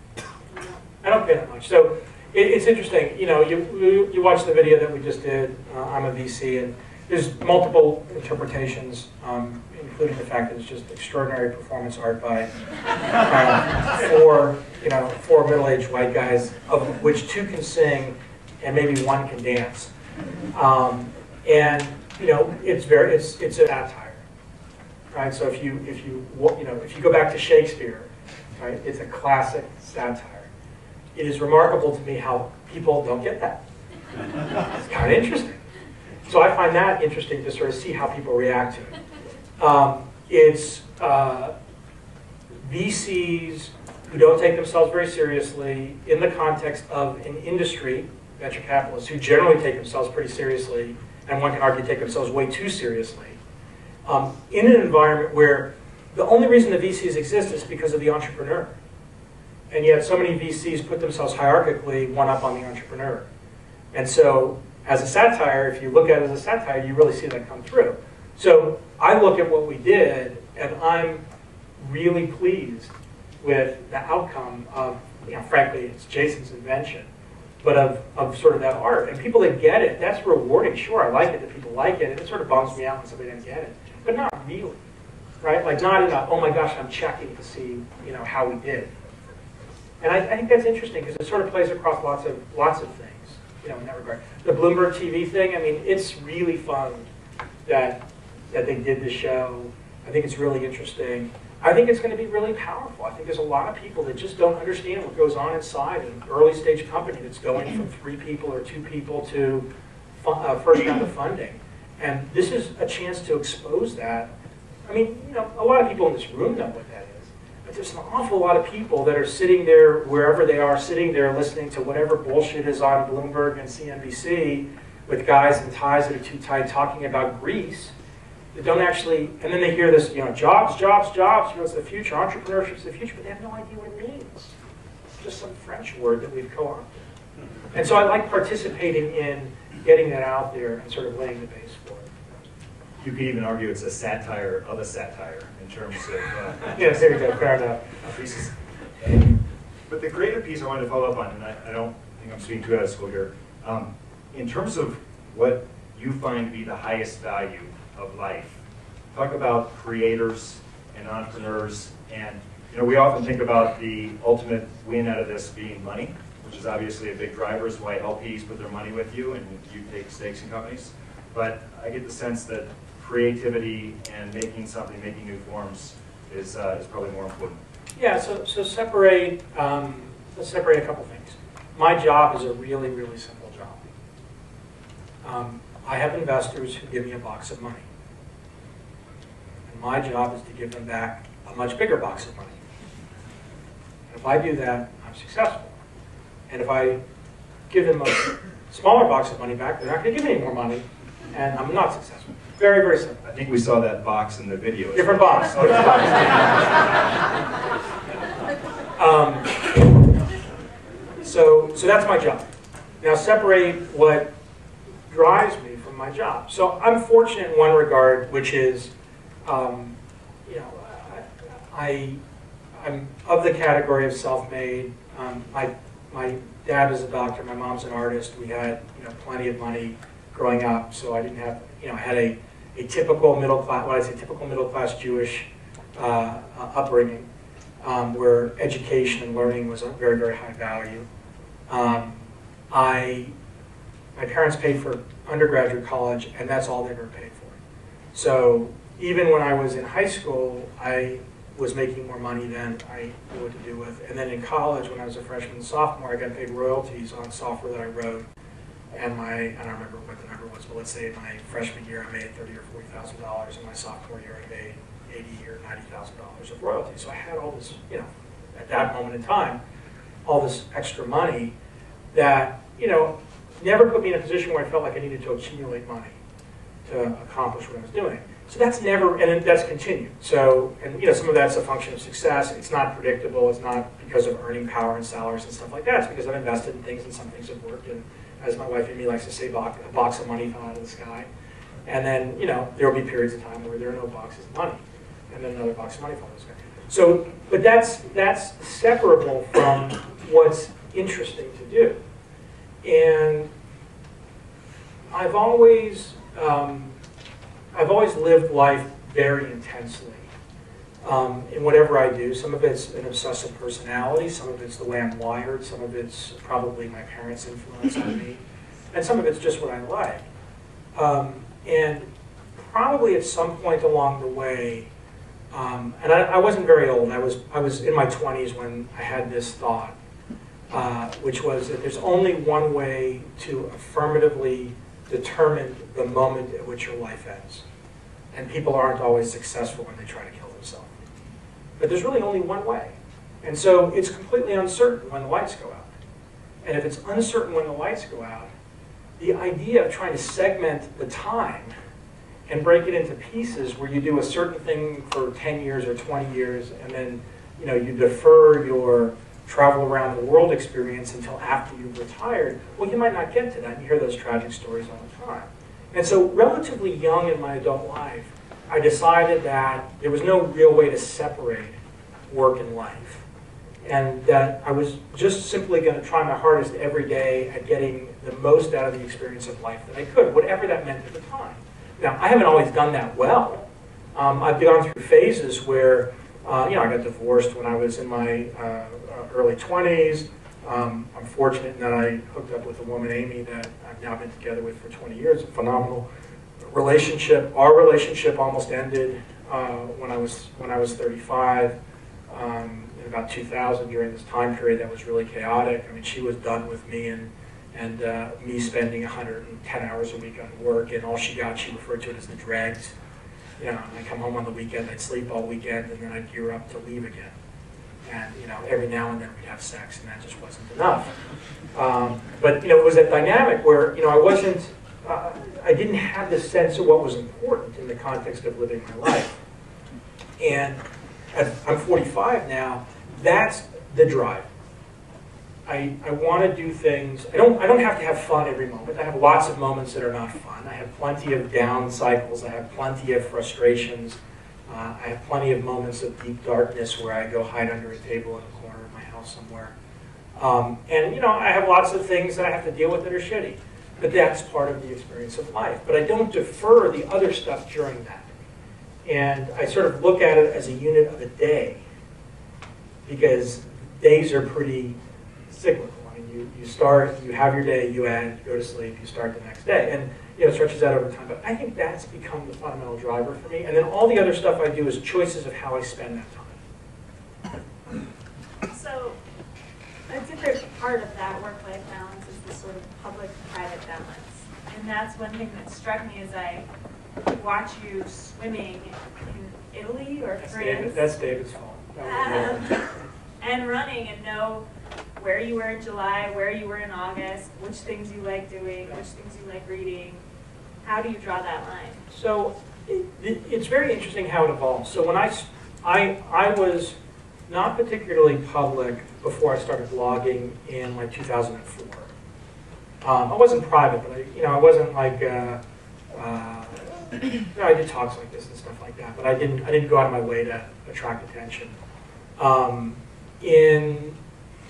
I don't pay that much. So it, it's interesting. You know, you, you watch the video that we just did. Uh, I'm a VC, and there's multiple interpretations, um, including the fact that it's just extraordinary performance art by uh, four, you know, four middle-aged white guys, of which two can sing and maybe one can dance. Um, and you know, it's very, it's it's a satire, right? So if you if you you know if you go back to Shakespeare, right, it's a classic satire. It is remarkable to me how people don't get that. It's kind of interesting. So I find that interesting to sort of see how people react to it. Um, it's uh, VCs who don't take themselves very seriously in the context of an industry, venture capitalists, who generally take themselves pretty seriously, and one can argue take themselves way too seriously, um, in an environment where the only reason the VCs exist is because of the entrepreneur. And yet so many VCs put themselves hierarchically one up on the entrepreneur. And so as a satire, if you look at it as a satire, you really see that come through. So I look at what we did, and I'm really pleased with the outcome of, you know, frankly, it's Jason's invention, but of, of sort of that art. And people that get it, that's rewarding. Sure, I like it that people like it, and it sort of bums me out when somebody doesn't get it, but not really, right? Like not in a, oh my gosh, I'm checking to see, you know, how we did. And I, I think that's interesting because it sort of plays across lots of lots of things, you know, in that regard. The Bloomberg TV thing, I mean, it's really fun that that they did the show. I think it's really interesting. I think it's going to be really powerful. I think there's a lot of people that just don't understand what goes on inside an early stage company that's going from three people or two people to uh, first round of funding. And this is a chance to expose that. I mean, you know, a lot of people in this room know what that is. But there's an awful lot of people that are sitting there, wherever they are, sitting there listening to whatever bullshit is on Bloomberg and CNBC with guys in ties that are too tight talking about Greece that don't actually, and then they hear this, you know, jobs, jobs, jobs, you know, it's the future, entrepreneurship's the future, but they have no idea what it means. It's just some French word that we've co-opted. And so I like participating in getting that out there and sort of laying the base for it. You could even argue it's a satire of a satire in terms of. uh, Yes, there you go, fair enough. But the greater piece I wanted to follow up on, and I, I don't think I'm speaking too out of school here, um, in terms of what you find to be the highest value of life, talk about creators and entrepreneurs, and, you know, we often think about the ultimate win out of this being money, which is obviously a big driver, is why LPs put their money with you and you take stakes in companies. But I get the sense that creativity and making something, making new forms is, uh, is probably more important. Yeah, so, so separate, um, let's separate a couple things. My job is a really, really simple job. Um, I have investors who give me a box of money. And my job is to give them back a much bigger box of money. And if I do that, I'm successful. And if I give them a smaller box of money back, they're not going to give me any more money, and I'm not successful. Very, very simple. I think we saw that box in the video. Different well. box. Oh, box. Um, so, so that's my job. Now separate what drives me from my job. So I'm fortunate in one regard, which is, um, you know, I, I'm of the category of self-made. Um, my, my dad is a doctor, my mom's an artist. We had, you know, plenty of money growing up, so I didn't have, you know, had a, a typical middle class, what I say, typical middle class Jewish uh, upbringing, um, where education and learning was a very, very high value. Um, I, my parents paid for undergraduate college, and that's all they ever paid for. So even when I was in high school, I was making more money than I knew what to do with. And then in college, when I was a freshman and sophomore, I got paid royalties on software that I wrote. And my, I don't remember what the number was, but let's say my freshman year I made thirty or forty thousand dollars, and my sophomore year I made eighty or ninety thousand dollars of royalties. So I had all this, you know, at that moment in time, all this extra money that, you know, never put me in a position where I felt like I needed to accumulate money to accomplish what I was doing. So that's never, and that's continued. So, and you know, some of that's a function of success. It's not predictable. It's not because of earning power and salaries and stuff like that. It's because I've invested in things and some things have worked. And as my wife and me likes to say, box, a box of money fell out of the sky. And then, you know, there will be periods of time where there are no boxes of money. And then another box of money falls out of the sky. So, but that's, that's separable from what's interesting to do. And I've always, um, I've always lived life very intensely um, in whatever I do. Some of it's an obsessive personality, some of it's the way I'm wired, some of it's probably my parents' influence on me, and some of it's just what I like. Um, and probably at some point along the way, um, and I, I wasn't very old. I was I was in my 20s when I had this thought, uh, which was that there's only one way to affirmatively determine the moment at which your life ends. And people aren't always successful when they try to kill themselves. But there's really only one way. And so it's completely uncertain when the lights go out. And if it's uncertain when the lights go out, the idea of trying to segment the time and break it into pieces where you do a certain thing for 10 years or 20 years and then you know you defer your travel around the world experience until after you've retired, well, you might not get to that. You hear those tragic stories all the time. And so, relatively young in my adult life, I decided that there was no real way to separate work and life. And that I was just simply going to try my hardest every day at getting the most out of the experience of life that I could, whatever that meant at the time. Now, I haven't always done that well. Um, I've gone through phases where, uh, you know, I got divorced when I was in my uh, uh, early 20s. Um, I'm fortunate that I hooked up with a woman, Amy, that I've now been together with for 20 years. A phenomenal relationship. Our relationship almost ended uh, when I was when I was 35. Um, in about 2000, during this time period that was really chaotic. I mean, she was done with me and and uh, me spending 110 hours a week on work, and all she got, she referred to it as the dregs. You know, I'd come home on the weekend, I'd sleep all weekend, and then I'd gear up to leave again. And you know, every now and then we'd have sex, and that just wasn't enough. Um, but you know, it was a dynamic where you know I wasn't, uh, I didn't have the sense of what was important in the context of living my life. And I'm 45 now. That's the drive. I, I want to do things, I don't, I don't have to have fun every moment. I have lots of moments that are not fun. I have plenty of down cycles. I have plenty of frustrations. Uh, I have plenty of moments of deep darkness where I go hide under a table in a corner of my house somewhere. Um, and, you know, I have lots of things that I have to deal with that are shitty. But that's part of the experience of life. But I don't defer the other stuff during that. And I sort of look at it as a unit of a day because days are pretty cyclical. I mean, you, you start, you have your day, you end, you go to sleep, you start the next day. And you know, it stretches out over time. But I think that's become the fundamental driver for me. And then all the other stuff I do is choices of how I spend that time. So, a different part of that work-life balance is the sort of public-private balance. And that's one thing that struck me as I watch you swimming in Italy or That's, France. David, that's David's fault. That Um, and running and know where you were in July, where you were in August, which things you like doing, which things you like reading. How do you draw that line? So it, it- it's very interesting how it evolves. So when I, I, I was not particularly public before I started blogging in like 2004. Um, I wasn't private, but I, you know, I wasn't like, uh, uh, you know, I did talks like this and stuff like that, but I didn't, I didn't go out of my way to attract attention. Um, in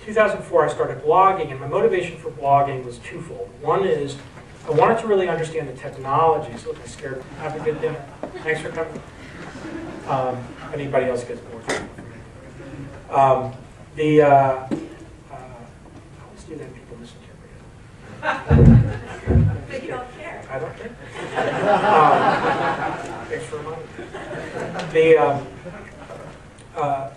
2004, I started blogging, and my motivation for blogging was twofold. One is I wanted to really understand the technologies. Look, I scared. Have a good dinner. Thanks for coming. Um, anybody else gets bored. Um, the uh, uh, I always do that. People misinterpret But you don't care. I don't think. Um, thanks for reminding me. The um, uh,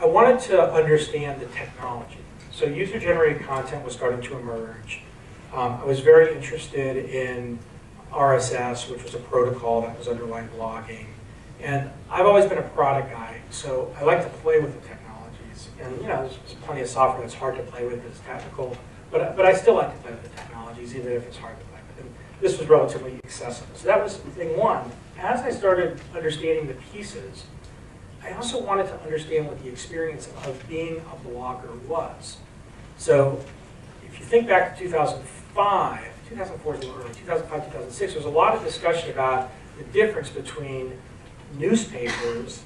I wanted to understand the technology. So user-generated content was starting to emerge. Um, I was very interested in RSS, which was a protocol that was underlying blogging. And I've always been a product guy, so I like to play with the technologies. And you know, there's, plenty of software that's hard to play with, it's technical, but, but I still like to play with the technologies, even if it's hard to play with. And this was relatively accessible. So that was thing one. As I started understanding the pieces, I also wanted to understand what the experience of being a blogger was. So if you think back to 2005, 2004 is a little early, 2005, 2006, there was a lot of discussion about the difference between newspapers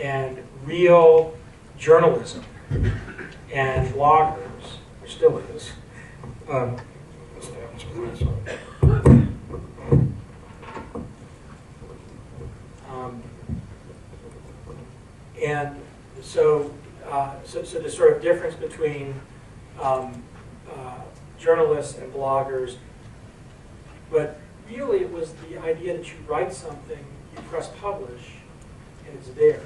and real journalism and bloggers, there still is. Um? Um, and so, uh, so, so the sort of difference between um, uh, journalists and bloggers, but really it was the idea that you write something, you press publish, and it's there.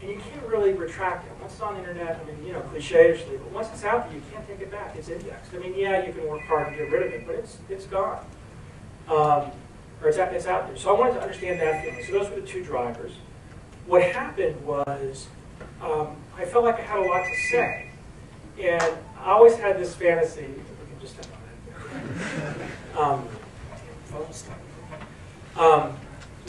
And you can't really retract it. Once it's on the internet, I mean, you know, cliche-ishly, but once it's out there, you can't take it back. It's indexed. I mean, yeah, you can work hard to get rid of it, but it's, it's gone. Um, or it's out, it's out there. So I wanted to understand that feeling. So those were the two drivers. What happened was um, I felt like I had a lot to say. And I always had this fantasy, we can just step on that. Um. Um,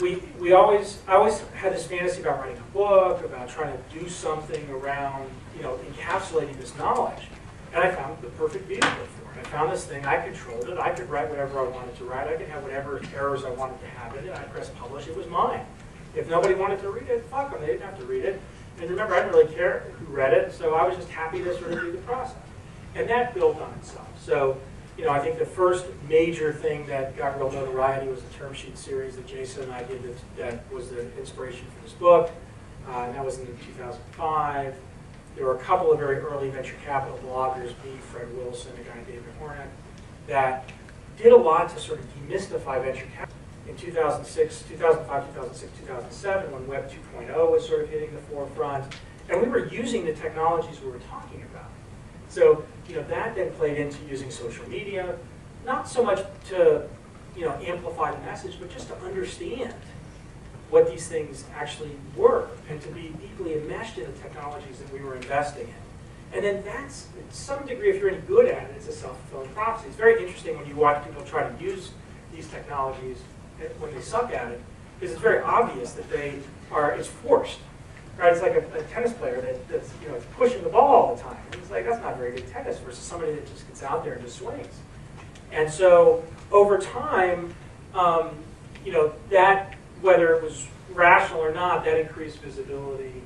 we, we always, I always had this fantasy about writing a book, about trying to do something around, you know, encapsulating this knowledge. And I found the perfect vehicle for it. I found this thing, I controlled it, I could write whatever I wanted to write, I could have whatever errors I wanted to have in it, I pressed publish, it was mine. If nobody wanted to read it, fuck them, they didn't have to read it. And remember, I didn't really care who read it, so I was just happy to sort of do the process. And that built on itself. So, you know, I think the first major thing that got real notoriety was the term sheet series that Jason and I did that, that was the inspiration for this book. Uh, and that was in 2005. There were a couple of very early venture capital bloggers, me, Fred Wilson, a guy, David Hornik, that did a lot to sort of demystify venture capital. In 2006, 2005, 2006, 2007, when Web 2.0 was sort of hitting the forefront, and we were using the technologies we were talking about. So, you know, that then played into using social media, not so much to, you know, amplify the message, but just to understand what these things actually were and to be deeply enmeshed in the technologies that we were investing in. And then that's, to some degree, if you're any good at it, it's a self-fulfilling prophecy. It's very interesting when you watch people try to use these technologies when they suck at it, because it's very obvious that they are, it's forced. right? It's like a, a tennis player that, that's, you know, pushing the ball all the time. And it's like, that's not very good tennis versus somebody that just gets out there and just swings. And so over time, um, you know, that, whether it was rational or not, that increased visibility.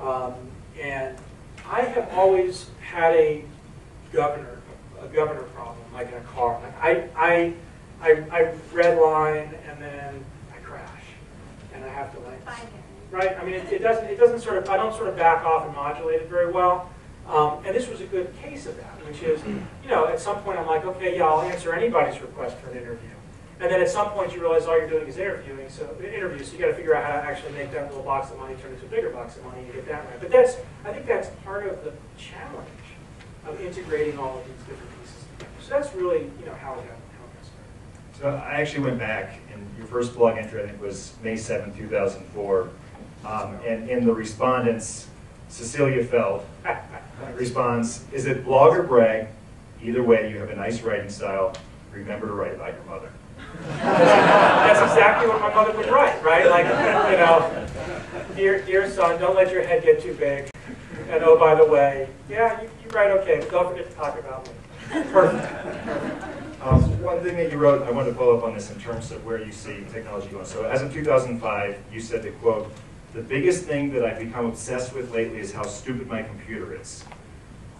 Um, and I have always had a governor, a governor problem, like in a car. Like I, I, I, I red line and then I crash, and I have to like, right? I mean, it, it doesn't, it doesn't sort of, I don't sort of back off and modulate it very well. Um, and this was a good case of that, which is, you know, at some point I'm like, okay, yeah, I'll answer anybody's request for an interview. And then at some point you realize all you're doing is interviewing, so interviews, so you got to figure out how to actually make that little box of money turn into a bigger box of money and get that right. But that's, I think that's part of the challenge of integrating all of these different pieces. So that's really, you know, how it got, how it got started. So I actually went back, and your first blog entry, I think, was May 7, 2004. Um, And in the respondents, Cecilia Feld responds, is it blog or brag? Either way, you have a nice writing style. Remember to write about your mother. That's exactly what my mother would write, right? Like, you know, dear, dear son, don't let your head get too big. And oh, by the way, yeah, you, you write okay, but don't forget to talk about me. Perfect. Um, One thing that you wrote, I wanted to follow up on this in terms of where you see technology going. So as of 2005, you said that, quote, "The biggest thing that I've become obsessed with lately is how stupid my computer is."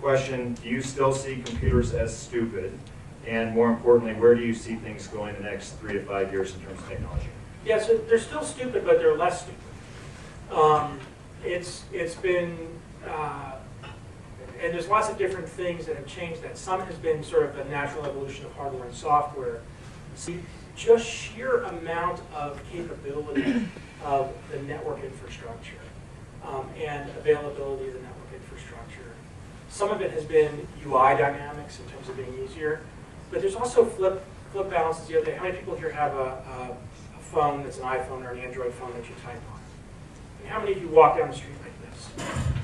Question, do you still see computers as stupid? And more importantly, where do you see things going the next three to five years in terms of technology? Yeah, so they're still stupid, but they're less stupid. Um, it's, it's been, uh, and there's lots of different things that have changed that. Some has been sort of a natural evolution of hardware and software. See, just sheer amount of capability of the network infrastructure um, and availability of the network infrastructure. Some of it has been UI dynamics in terms of being easier, but there's also flip, flip balances the other day. How many people here have a, a, a phone that's an iPhone or an Android phone that you type on? And how many of you walk down the street like this?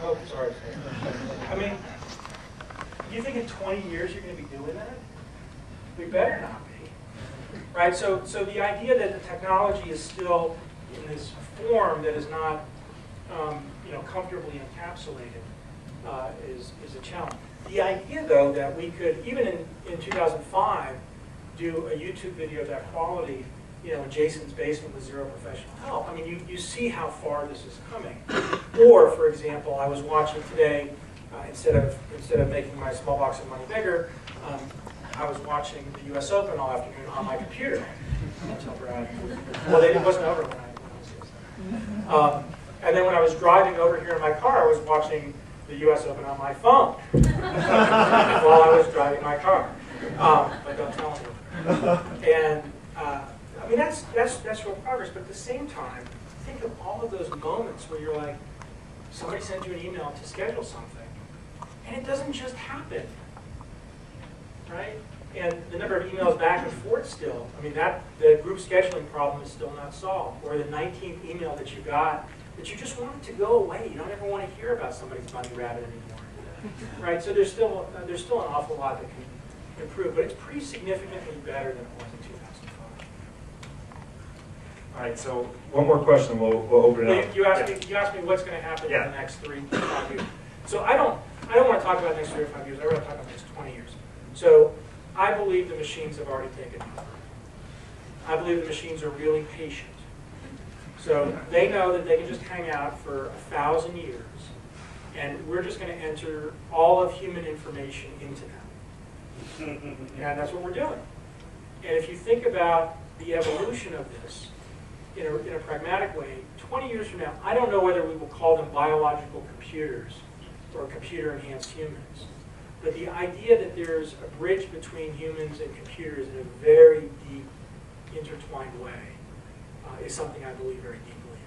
Oh, sorry. I mean, do you think in 20 years you're going to be doing that? We better not be. Right? So, so the idea that the technology is still in this form that is not, um, you know, comfortably encapsulated uh, is, is a challenge. The idea, though, that we could, even in, in 2005, do a YouTube video of that quality, you know, Jason's basement with zero professional help. I mean, you, you see how far this is coming. Or, for example, I was watching today, uh, instead of instead of making my small box of money bigger, um, I was watching the U.S. Open all afternoon on my computer. Until Brad, well, it wasn't over when I, was um, And then when I was driving over here in my car, I was watching the U.S. Open on my phone while I was driving my car. Um, but don't tell anyone. And uh, I mean, that's, that's, that's real progress, but at the same time, think of all of those moments where you're like, somebody sends you an email to schedule something, and it doesn't just happen, right? And the number of emails back and forth still, I mean, that, the group scheduling problem is still not solved, or the 19th email that you got, that you just want it to go away, you don't ever want to hear about somebody's bunny rabbit anymore, right? So there's still, uh, there's still an awful lot that can improve, but it's pretty significantly better than it was in 2005. All right, so one more question, we'll, we'll open it up. You asked me, you asked me what's gonna happen in Yeah. the next three to five years. So I don't, I don't wanna talk about the next three or five years, I wanna talk about the next twenty years. So I believe the machines have already taken over. I believe the machines are really patient. So they know that they can just hang out for a thousand years, and we're just gonna enter all of human information into them. And that's what we're doing. And if you think about the evolution of this, in a, in a pragmatic way, 20 years from now, I don't know whether we will call them biological computers or computer-enhanced humans. But the idea that there's a bridge between humans and computers in a very deep, intertwined way uh, is something I believe very deeply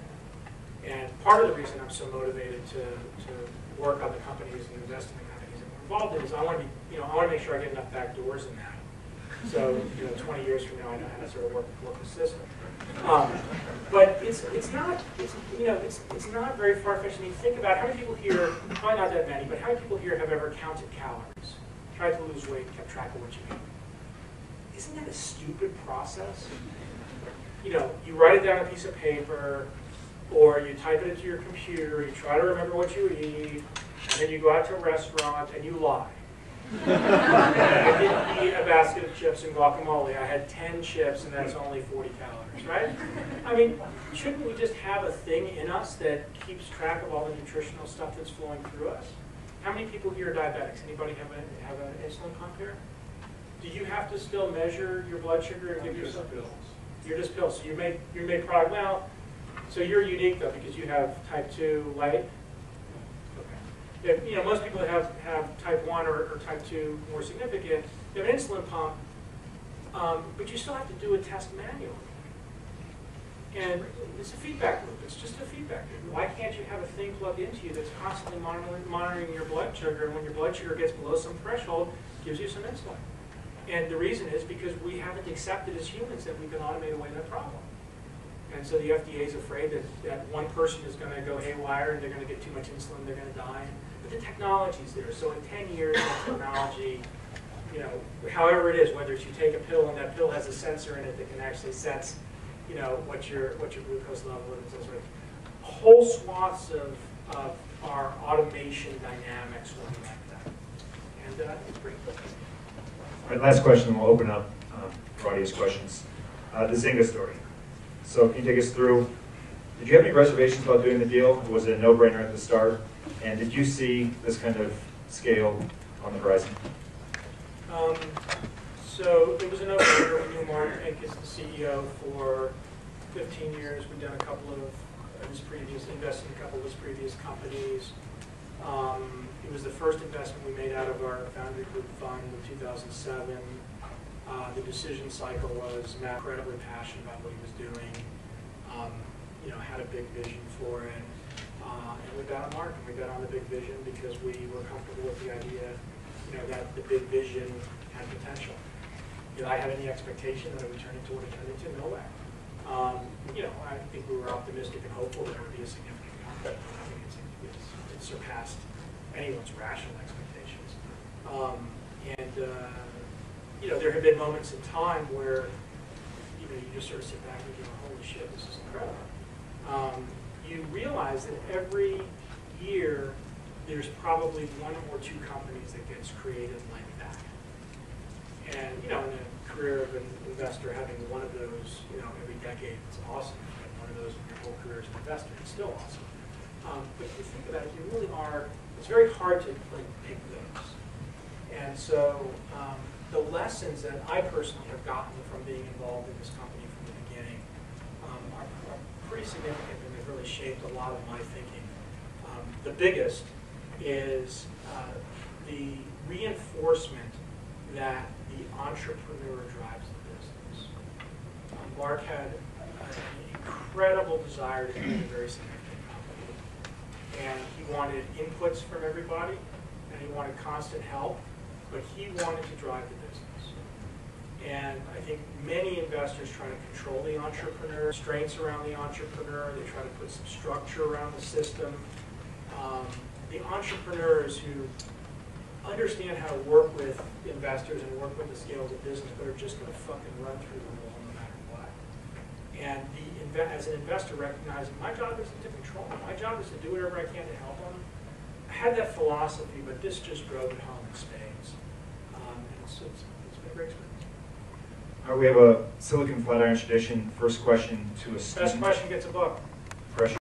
in. And part of the reason I'm so motivated to, to work on the companies and invest in the companies that we're involved in is I want to be, you know, I want to make sure I get enough back doors in that. So, you know, 20 years from now, I know how to sort of work, work the system. Um, but it's, it's not, it's, you know, it's, it's not very far-fetched. I mean, think about how many people here, probably not that many, but how many people here have ever counted calories, tried to lose weight, kept track of what you ate? isn't that a stupid process? You know, you write it down on a piece of paper, or you type it into your computer, you try to remember what you eat, and then you go out to a restaurant and you lie. I didn't eat a basket of chips and guacamole. I had 10 chips and that's only 40 calories, right? I mean, shouldn't we just have a thing in us that keeps track of all the nutritional stuff that's flowing through us? How many people here are diabetics? Anybody have a have an insulin pump here? Do you have to still measure your blood sugar and give yourself pills? You're just pills. So you make you make product well. So you're unique though because you have type two light. If, you know, most people that have, have type 1 or, or type 2 more significant, they have an insulin pump, um, but you still have to do a test manually. And it's a feedback loop. It's just a feedback loop. Why can't you have a thing plugged into you that's constantly monitoring, monitoring your blood sugar, and when your blood sugar gets below some threshold, gives you some insulin? And the reason is because we haven't accepted as humans that we can automate away that problem. And so the FDA is afraid that, that one person is going to go haywire and they're going to get too much insulin, they're going to die. The there. So in 10 years, technology, you know, however it is, whether it's you take a pill and that pill has a sensor in it that can actually sense, you know, what your what your glucose level is, and so forth. whole swaths of, of our automation dynamics will be like that. And uh, it's pretty cool. All right, last question, we'll open up um, for audience questions. Uh, The Zynga story. So can you take us through, did you have any reservations about doing the deal? Was it a no-brainer at the start? And did you see this kind of scale on the horizon? Um, so it was a no-brainer. We knew Mark is the CEO for 15 years. We've done a couple of his previous, invested in a couple of his previous companies. Um, it was the first investment we made out of our Foundry Group fund in 2007. Uh, the decision cycle was Matt incredibly passionate about what he was doing. Um, you know, had a big vision for it. Uh, and we got on Mark, and we bet on the big vision because we were comfortable with the idea, you know, that the big vision had potential. Did I have any expectation that it would turn into what it turned into? No way. Um, you know, I think we were optimistic and hopeful that it would be a significant company. I think it's, it's, it surpassed anyone's rational expectations. Um, and, uh, you know, there have been moments in time where, you know, you just sort of sit back and go, holy shit, this is incredible. Um, you realize that every year there's probably one or two companies that gets created like that. And, you know, in a career of an investor, having one of those, you know, every decade, it's awesome. Having one of those in your whole career as an investor, is still awesome. Um, but if you think about it, you really are, it's very hard to like pick those. And so um, the lessons that I personally have gotten from being involved in this company from the beginning um, are, are pretty significant and really shaped a lot of my thinking. Um, the biggest is uh, the reinforcement that the entrepreneur drives the business. Um, Mark had an incredible desire to be a very significant company. And he wanted inputs from everybody, and he wanted constant help, but he wanted to drive the. And I think many investors try to control the entrepreneur, restraints around the entrepreneur, they try to put some structure around the system. Um, the entrepreneurs who understand how to work with investors and work with the scales of business, but are just going to fucking run through the wall no matter what. And the as an investor, recognizing my job isn't to control them. My job is to do whatever I can to help them. I had that philosophy, but this just drove it home in spades. Um, and it's, it's, it's been great experience. All right, we have a Silicon Flatiron tradition. First question to a student. Best question gets a book. Pressure.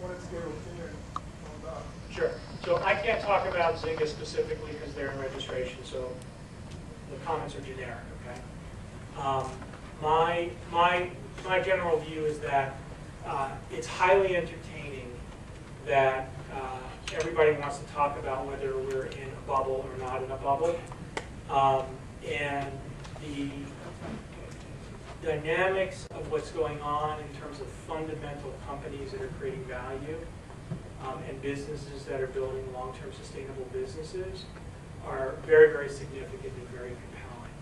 What is their opinion on that? Sure. So I can't talk about Zynga specifically because they're in registration, so the comments are generic, okay? Um, My, my, my general view is that uh, it's highly entertaining that uh, everybody wants to talk about whether we're in a bubble or not in a bubble. Um, And the dynamics of what's going on in terms of fundamental companies that are creating value um, and businesses that are building long-term sustainable businesses are very, very significant and very compelling.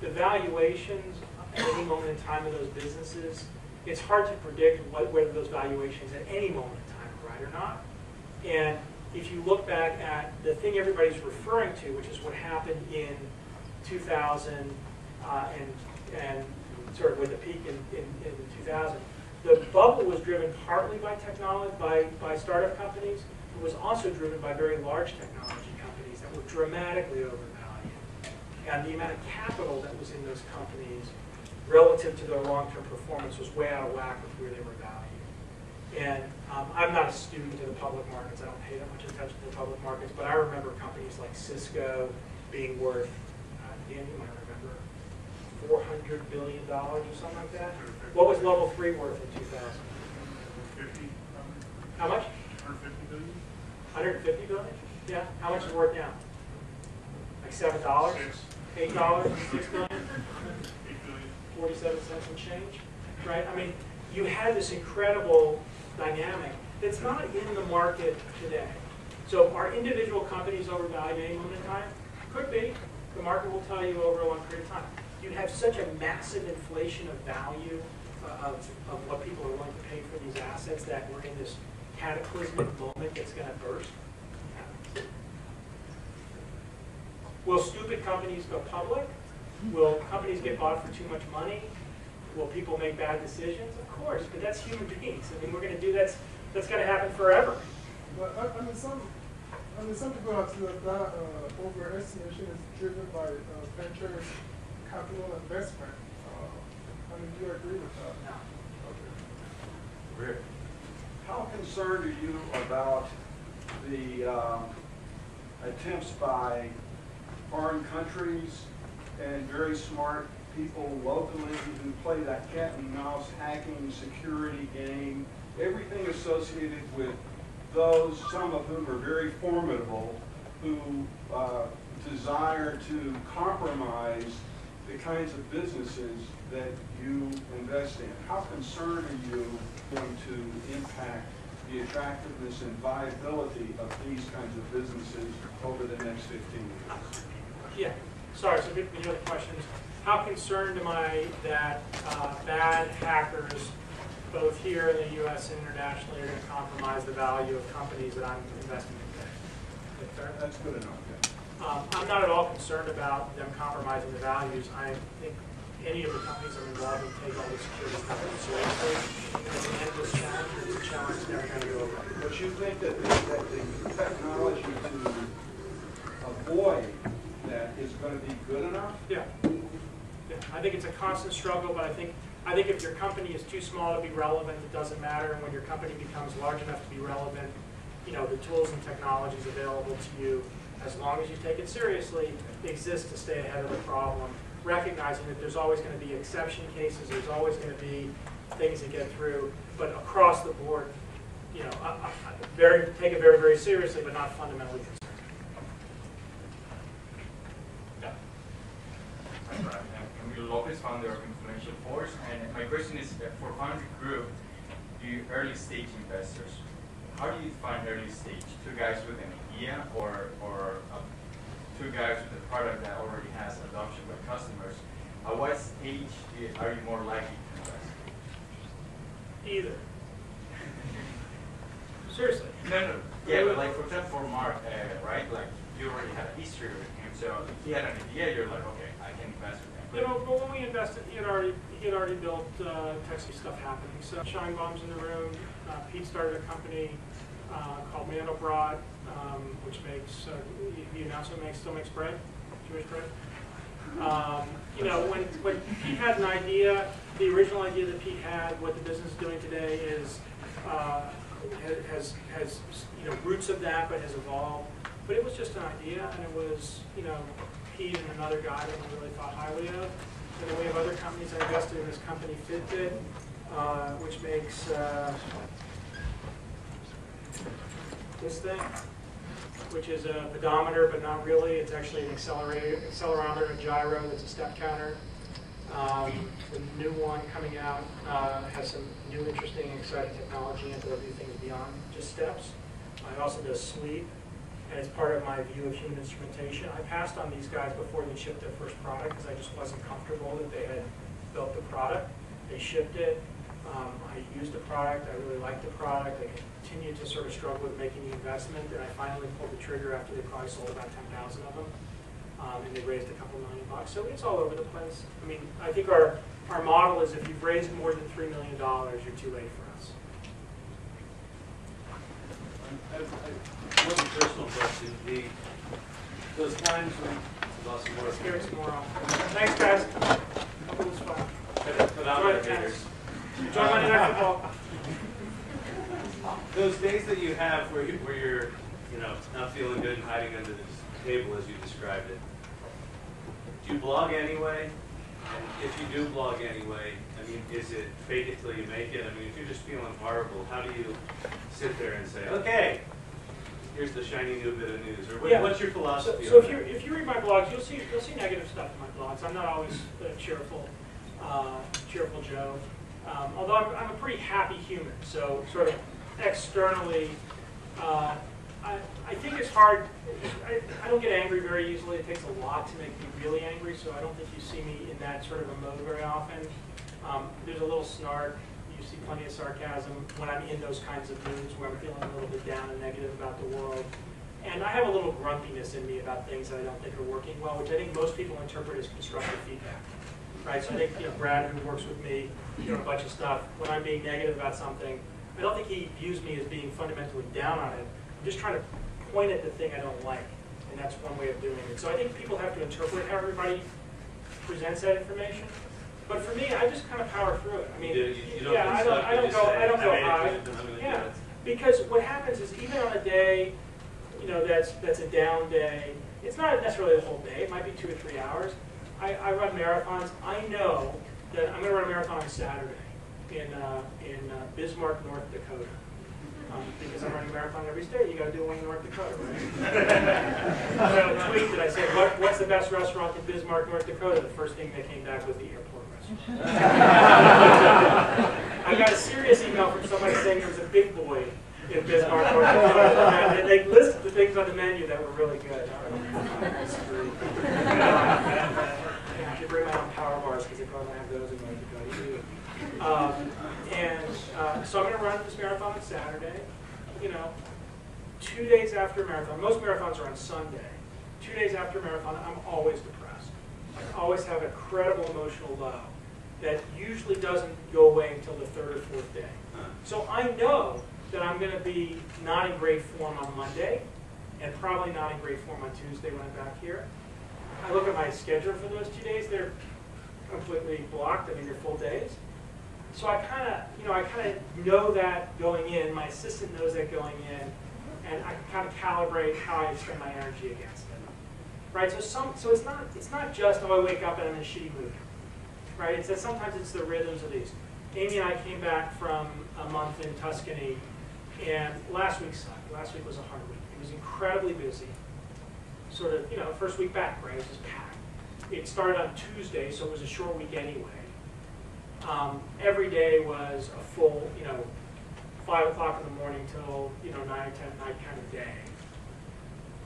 The valuations at any moment in time of those businesses, it's hard to predict what, whether those valuations at any moment in time are right or not. And if you look back at the thing everybody's referring to, which is what happened in 2000 uh, and, and sort of with the peak in, in, in 2000. The bubble was driven partly by technology, by, by startup companies. It was also driven by very large technology companies that were dramatically overvalued. And the amount of capital that was in those companies relative to their long-term performance was way out of whack with where they were valued. And um, I'm not a student of the public markets, I don't pay that much attention to the public markets, but I remember companies like Cisco being worth, uh, Dan, you might remember, four hundred billion dollars or something like that. What was level three worth in two thousand? Fifty, um, How much? hundred fifty billion? Hundred fifty billion? Yeah, how much is it worth now? Like seven dollars? Eight dollars, six billion? eight billion. 47 cents and change, right? I mean, you had this incredible dynamic that's not in the market today. So are individual companies overvalued at any moment in time? Could be. The market will tell you over a long period of time. You have such a massive inflation of value uh, of, of what people are willing to pay for these assets that we're in this cataclysmic moment that's going to burst. Will stupid companies go public? Will companies get bought for too much money? Will people make bad decisions? Of course, but that's human beings. I mean, we're gonna do that's, that's gonna happen forever. But I, I mean, some, I mean, some people have said that that uh, overestimation is driven by uh, venture capital investment. Uh, I mean, do you agree with that? No. Okay. Rick, how concerned are you about the um, attempts by foreign countries and very smart people locally who play that cat and mouse hacking security game, everything associated with those, some of whom are very formidable, who uh, desire to compromise the kinds of businesses that you invest in. How concerned are you going to impact the attractiveness and viability of these kinds of businesses over the next 15 years? Yeah, sorry, so good, the other question is, how concerned am I that uh, bad hackers, both here in the US and internationally, are gonna compromise the value of companies that I'm investing in today? Is that fair? That's good enough. Um, I'm not at all concerned about them compromising the values. I think any of the companies I'm involved in take all the security companies seriously. It's an endless challenge, it's a challenge never gonna go away. But you think that the, that the technology to avoid that is going to be good enough? Yeah. Yeah, I think it's a constant struggle, but I think, I think if your company is too small to be relevant, it doesn't matter. And when your company becomes large enough to be relevant, you know, the tools and technologies available to you, as long as you take it seriously, exist to stay ahead of the problem, recognizing that there's always going to be exception cases, there's always going to be things that get through, but across the board, you know, I, I, very, take it very, very seriously, but not fundamentally concerned. Yeah. I'm Brian. I'm Camilo Lopez, founder of Influential Force, and my question is uh, for Foundry Group, you early stage investors, how do you find early stage? Two guys with an idea or, or uh, two guys with a product that already has adoption by customers? At what stage are you more likely to invest? Either. Seriously. No, no. Yeah, but like for example, for Mark, uh, right? Like you already had a history with him, so if he had an idea, you're like, okay, I can invest with him. You know, but when we invested, he had already, he had already built, uh, Texas stuff happening. So Sheinbaum's in the room. Uh, Pete started a company, uh, called Mandelbrot, um, which makes, uh, he announced it makes, still makes bread, Jewish bread. Um, you know, when, when Pete had an idea, the original idea that Pete had, what the business is doing today is, uh, has, has, you know, roots of that, but has evolved. But it was just an idea, and it was, you know, Pete and another guy that we really thought highly of. And then we have other companies I invested in, this company Fitbit, uh, which makes, uh, this thing, which is a pedometer, but not really. It's actually an accelerometer, a gyro, that's a step counter. Um, the new one coming out, uh, has some new interesting, exciting technology and will do things beyond just steps. I also do sleep, and part of my view of human instrumentation. I passed on these guys before they shipped their first product, because I just wasn't comfortable that they had built the product. They shipped it, um, I used the product, I really liked the product, I continued to sort of struggle with making the investment, and I finally pulled the trigger after they probably sold about ten thousand of them. um, and they raised a couple million bucks. So it's all over the place. I mean, I think our, our model is if you've raised more than $3 million, you're too late for us. I- I- One personal question, the, those times when, it's awesome work. Let's hear it some more often. Thanks, guys. Hope it was. Phenomenal Enjoy the haters. tennis. Monday Night Football. Those days that you have where you, where you're, you know, not feeling good and hiding under the table as you described it, do you blog anyway? And if you do blog anyway, I mean, is it fake it till you make it? I mean, if you're just feeling horrible, how do you sit there and say, okay, here's the shiny new bit of news? Or what- Yeah. what's your philosophy so on if you, if you read my blogs, you'll see, you'll see negative stuff in my blogs. I'm not always a cheerful, uh, cheerful Joe. Um, although I'm, I'm a pretty happy human, so sort of externally, uh, I, I think it's hard, I, I don't get angry very easily. It takes a lot to make me really angry, so I don't think you see me in that sort of a mode very often. Um, there's a little snark, you see plenty of sarcasm when I'm in those kinds of moods where I'm feeling a little bit down and negative about the world. And I have a little grumpiness in me about things that I don't think are working well, which I think most people interpret as constructive feedback. Right, so I think, you know, Brad, who works with me, you know, a bunch of stuff, when I'm being negative about something, I don't think he views me as being fundamentally down on it. I'm just trying to point at the thing I don't like, and that's one way of doing it. So I think people have to interpret how everybody presents that information. But for me, I just kind of power through it. I mean, You, you- you don't yeah, I don't, I don't go, I don't go high. I'm gonna do Yeah, because what happens is even on a day, you know, that's, that's a down day, it's not necessarily the whole day, it might be two or three hours. I, I run marathons, I know that I'm gonna run a marathon on Saturday in, uh, in uh, Bismarck, North Dakota. Um, because I'm running a marathon every state, you gotta do one in North Dakota, right? So I that I said, what, what's the best restaurant in Bismarck, North Dakota? The first thing that came back was the airport restaurant. I got a serious email from somebody saying there was a big boy in Bismarck, North Dakota. And they listed the things on the menu that were really good. That's great. I should bring my because they probably have those in Dakota. Um, and uh, so I'm going to run this marathon on Saturday. You know, two days after marathon, most marathons are on Sunday. Two days after marathon, I'm always depressed. I always have a credible emotional low that usually doesn't go away until the third or fourth day. So I know that I'm going to be not in great form on Monday and probably not in great form on Tuesday when I'm back here. I look at my schedule for those two days, they're completely blocked. I mean, they're full days. So I kind of, you know, I kind of know that going in. My assistant knows that going in, and I can kind of calibrate how I spend my energy against it. Right. So some, so it's not, it's not just oh I wake up and I'm in a shitty mood. Right. It's that sometimes it's the rhythms of these. Amy and I came back from a month in Tuscany, and last week sucked. Last week was a hard week. It was incredibly busy. Sort of, you know, first week back, right? It was just. It started on Tuesday, so it was a short week anyway. Um, every day was a full, you know, five o'clock in the morning till, you know, nine or ten night kind of day.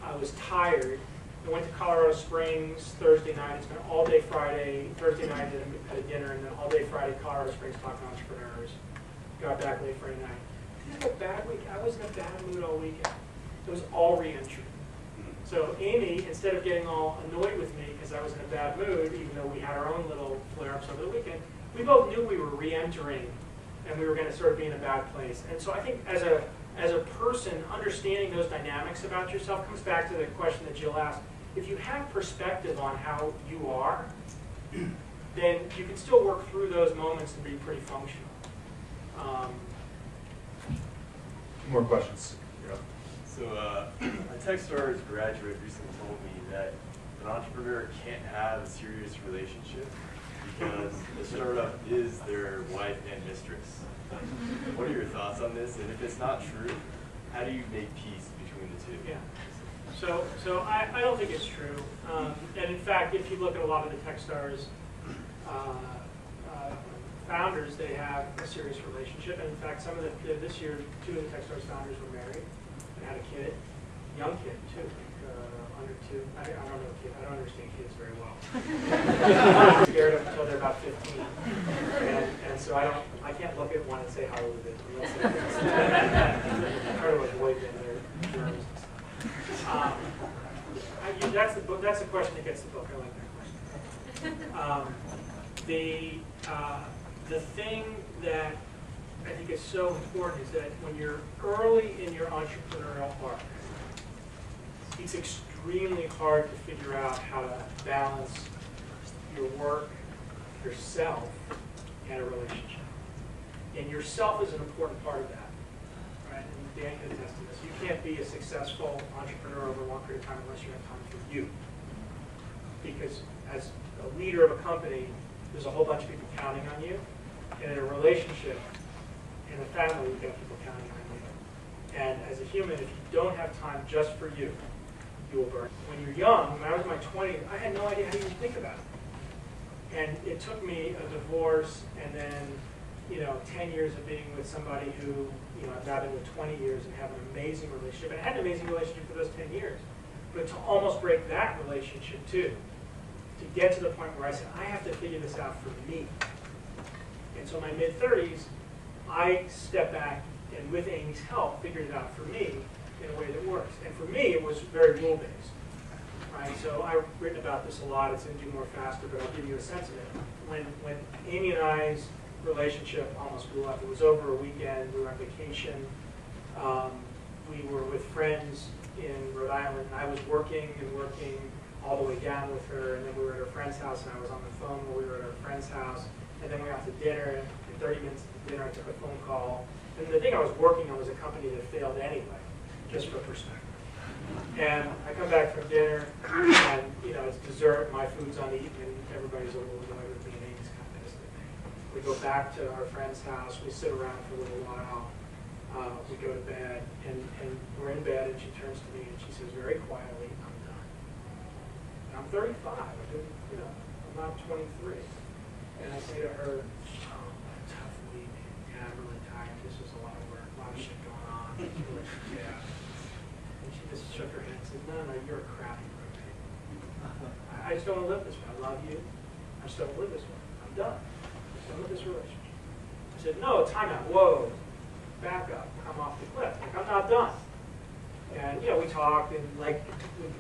I was tired. I went to Colorado Springs Thursday night. It's been all day Friday, Thursday night at a, dinner, and then all day Friday, Colorado Springs talking entrepreneurs. Got back late Friday night. Didn't a bad week. I was in a bad mood all weekend. It was all reentry. So Amy, instead of getting all annoyed with me because I was in a bad mood, even though we had our own little flare-ups over the weekend, we both knew we were re-entering and we were going to sort of be in a bad place. And so I think as a as a person, understanding those dynamics about yourself comes back to the question that Jill asked. If you have perspective on how you are, then you can still work through those moments and be pretty functional. Um, more questions. So, uh, a Techstars graduate recently told me that an entrepreneur can't have a serious relationship because the startup is their wife and mistress. What are your thoughts on this? And if it's not true, how do you make peace between the two? Yeah. So, so I, I don't think it's true. Um, and in fact, if you look at a lot of the Techstars uh, uh, founders, they have a serious relationship. And in fact, some of the, this year, two of the Techstars founders were married had a kid, young kid too, like, uh, under two. I, I don't know kid, I don't understand kids very well. I'm scared of them until they're about 15. And, and so I don't, I can't look at one and say how old it is. unless it's- I try to avoid them, germs. Um, I- you- that's the book, that's the question that gets the book, I like that question. Um, The, uh, the thing that I think is so important is that when you're early in your entrepreneurial arc, it's extremely hard to figure out how to balance your work, yourself, and a relationship. And yourself is an important part of that, right? And Dan can attest to this. You can't be a successful entrepreneur over a long period of time unless you have time for you. Because as a leader of a company, there's a whole bunch of people counting on you. And in a relationship, in a family, you've got people counting on you. And as a human, if you don't have time just for you, you will burn. When you're young, when I was in my 20s, I had no idea how even think about it. And it took me a divorce and then, you know, 10 years of being with somebody who, you know, I've now been with 20 years and have an amazing relationship. And I had an amazing relationship for those 10 years. But to almost break that relationship too, to get to the point where I said, I have to figure this out for me. And so my mid-30s, I stepped back and with Amy's help, figured it out for me in a way that works. And for me, it was very rule-based. Right, so I've written about this a lot, it's in Do More Faster, but I'll give you a sense of it. When, when Amy and I's relationship almost blew up, it was over a weekend, we were on vacation. Um, we were with friends in Rhode Island, and I was working and working all the way down with her, and then we were at her friend's house, and I was on the phone while we were at her friend's house, and then we went out to dinner, and in 30 minutes of dinner, I took a phone call. And the thing I was working on was a company that failed anyway, just for perspective. And I come back from dinner, and, you know, it's dessert, my food's uneaten, and everybody's a little annoyed with me, and Amy's kind of pissed at me. We go back to our friend's house, we sit around for a little while, uh, we go to bed, and, and we're in bed, and she turns to me, and she says very quietly, I'm done. And I'm thirty-five, I've been, you know, I'm not twenty-three. And I say to her, oh, tough week, yeah, I'm really tired, this was a lot of work, a lot of shit going on. Yeah. And she just shook her head and said, no, no, you're a crappy roommate. I, I just don't want to live this way. I love you. I just don't want to live this way. I'm done. I'm done with this relationship. I said, no, time out. Whoa. Back up. I'm off the cliff. Like, I'm not done. And, you know, we talked and like,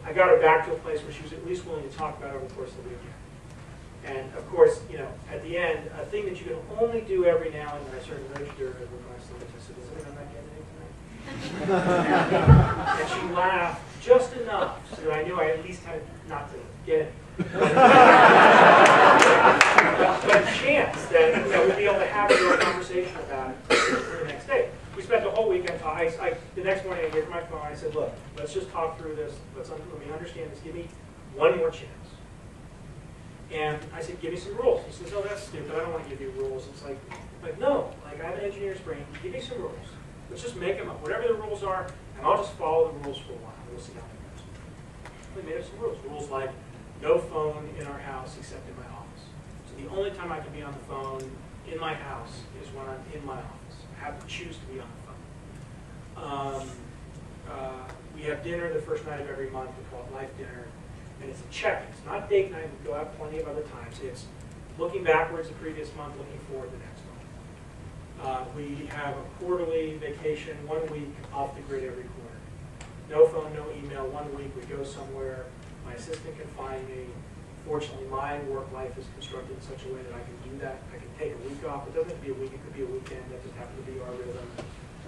I got her back to a place where she was at least willing to talk about it over the course of the weekend. And of course, you know, at the end, a thing that you can only do every now and then, I sort of nudged her and I said, is I'm not getting anything tonight? And she laughed just enough so that I knew I at least had not to get it. But a chance that, you know, we'd be able to have a real conversation about it the next day. We spent the whole weekend talking, I, I, the next morning I gave her my phone, I said, look, let's just talk through this, let's, let me understand this, give me one more chance. And I said, give me some rules. He says, oh, that's stupid, I don't want to give you rules. It's like, like, no, like, I have an engineer's brain, give me some rules. Let's just make them up, whatever the rules are, and I'll just follow the rules for a while, we'll see how it goes. We made up some rules, rules like no phone in our house except in my office. So the only time I can be on the phone in my house is when I'm in my office. I have to choose to be on the phone. Um, uh, we have dinner the first night of every month, we call it life dinner, and it's a check. It's not date night, we go out plenty of other times. It's looking backwards the previous month, looking forward the next month. Uh, we have a quarterly vacation, one week off the grid every quarter. No phone, no email, one week, we go somewhere, my assistant can find me. Fortunately, my work life is constructed in such a way that I can do that. I can take a week off, it doesn't have to be a week, it could be a weekend, that just happen to be our rhythm.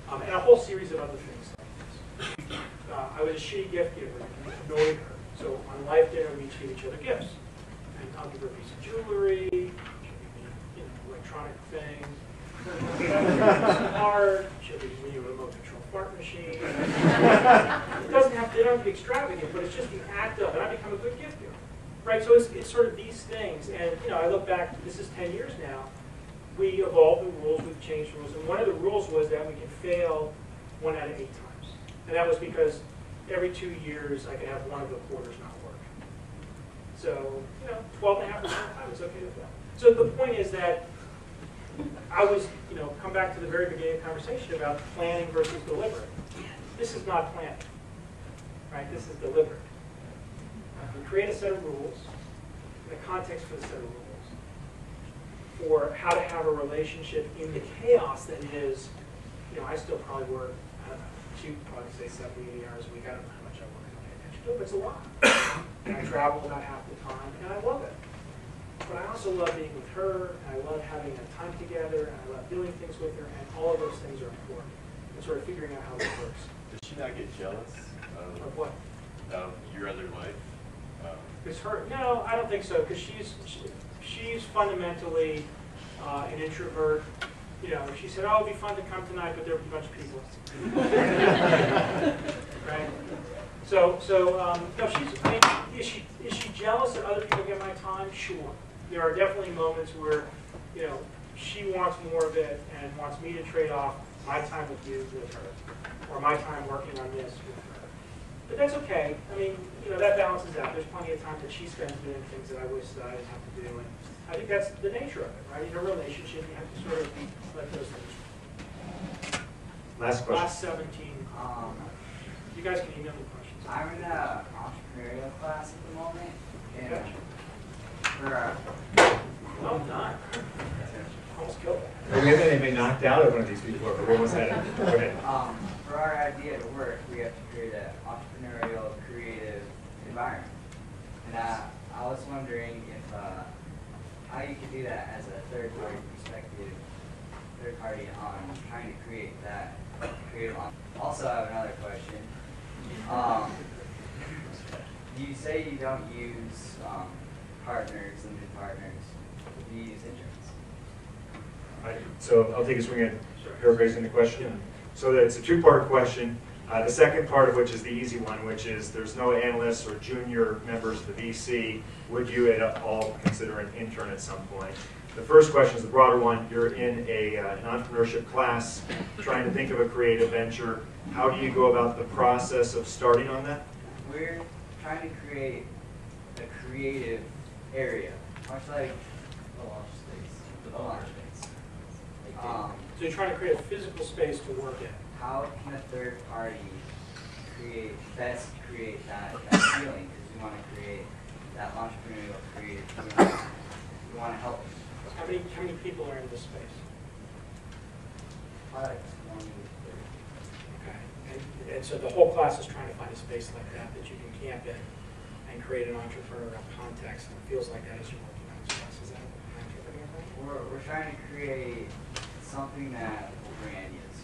Um, and a whole series of other things like this. Uh, I was a shitty gift giver, annoyed her. So on life dinner, we give each other gifts. And I'll give her a piece of jewelry, you know, electronic thing. Art, she'll give me a remote control fart machine. It doesn't have to, it doesn't have to be extravagant, but it's just the act of, and I become a good gift giver. Right, so it's, it's sort of these things, and, you know, I look back, this is ten years now, we evolved the rules, we've changed rules, and one of the rules was that we can fail one out of eight times. And that was because every two years, I could have one of the quarters not work. So, you know, twelve and a half percent of the time, okay to fail. So the point is that I was, you know, come back to the very beginning of the conversation about planning versus deliberate. This is not planning, right? This is deliberate. Uh, we create a set of rules, a context for the set of rules, for how to have a relationship in the chaos that is, you know, I still probably work, I don't know, she'd probably say 70, 80 hours a week. I don't know how much I work, pay attention to it, but it's a lot. and I travel about half the time, and I love it. But I also love being with her, and I love having a time together, and I love doing things with her, and all of those things are important. And sort of figuring out how it works. Does she not get jealous Of of, what? of your other wife? Um, It's her, no, I don't think so, because she's, she- she's fundamentally uh, an introvert. You know, she said, oh, it'd be fun to come tonight, but there'll be a bunch of people. Right? So, so, um, no, she's, I mean, is she, is she jealous that other people get my time? Sure. There are definitely moments where, you know, she wants more of it and wants me to trade off my time with you with her, or my time working on this with her. But that's okay. I mean, you know, that balances out. There's plenty of time that she spends doing things that I wish that I didn't have to do. And I think that's the nature of it, right? In a relationship, you have to sort of let those things. Last question. Last 17, Um, you guys can email me questions. I'm in a entrepreneurial class at the moment, and Gotcha. we're, uh, Oh, nine. Almost killed that. Have we had anybody knocked out of one of these before? Or what was that? Go ahead. um, for our idea to work, we have to create an entrepreneurial, creative environment. And uh, I was wondering if, uh, how you could do that as a third-party perspective, third party on trying to create that creative. Also, I have another question. Um, you say you don't use um, partners, limited partners. Do you use interns? Right, So I'll take a swing at paraphrasing the question. So that it's a two-part question. Uh, The second part of which is the easy one, which is there's no analysts or junior members of the VC. Would you at all consider an intern at some point? The first question is the broader one. You're in a, uh, an entrepreneurship class, trying to think of a creative venture. How do you go about the process of starting on that? We're trying to create a creative area, much like A launch space. a launch space. Um, So you're trying to create a physical space to work in. how can a third party create, best create that, that feeling? Because we want to create that entrepreneurial creative feeling. We want to help How many, how many people are in this space? probably like 20, 30. Okay. And, and so the whole class is trying to find a space like that that you can camp in and create an entrepreneurial context. And it feels like that as you're working on this class. Is that what I'm interpreting it right? We're, we're trying to create something that will brand is.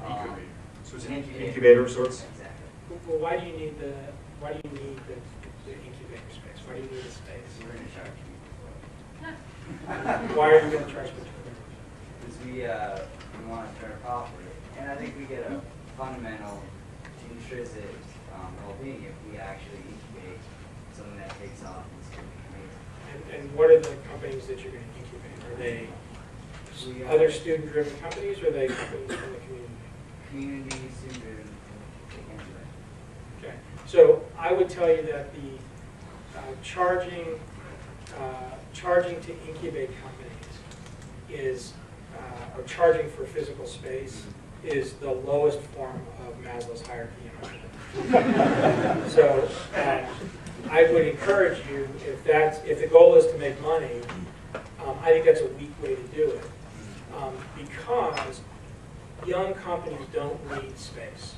Um, So it's an an incubator. incubator of sorts? Exactly. Well, why do you need the, why do you need the, the incubator space? Why do you need the space? We're going to charge people for it. Why are you going to charge for Because we, uh, we want to turn a profit. And I think we get a fundamental intrinsic, um, well-being if we actually incubate something that takes off and it's going to be amazing. And, and what are the companies that you're going to incubate? Are they We, other student-driven companies or are they companies from the community? Community, student, take into it. Okay, so I would tell you that the uh, charging, uh, charging to incubate companies is, uh, or charging for physical space is the lowest form of Maslow's hierarchy. So uh, I would encourage you, if that's, if the goal is to make money, um, I think that's a weak way to do it. Um, Because young companies don't need space.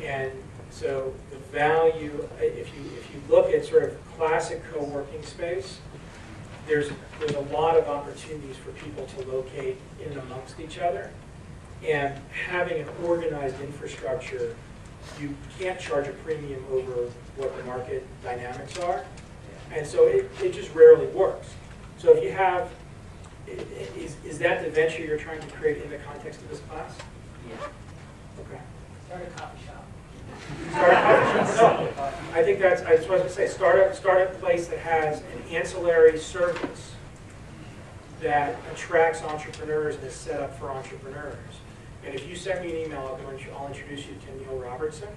And so the value, if you, if you look at sort of classic co-working space, there's, there's a lot of opportunities for people to locate in amongst each other. And having an organized infrastructure, you can't charge a premium over what the market dynamics are. And so it, it just rarely works. So if you have, is, is that the venture you're trying to create in the context of this class? Yeah. Okay. Start a coffee shop. Start a coffee shop. No, I think that's, I just wanted to say, start a, start a place that has an ancillary service that attracts entrepreneurs and is set up for entrepreneurs. And if you send me an email, I'll go I'll introduce you to Niel Robertson.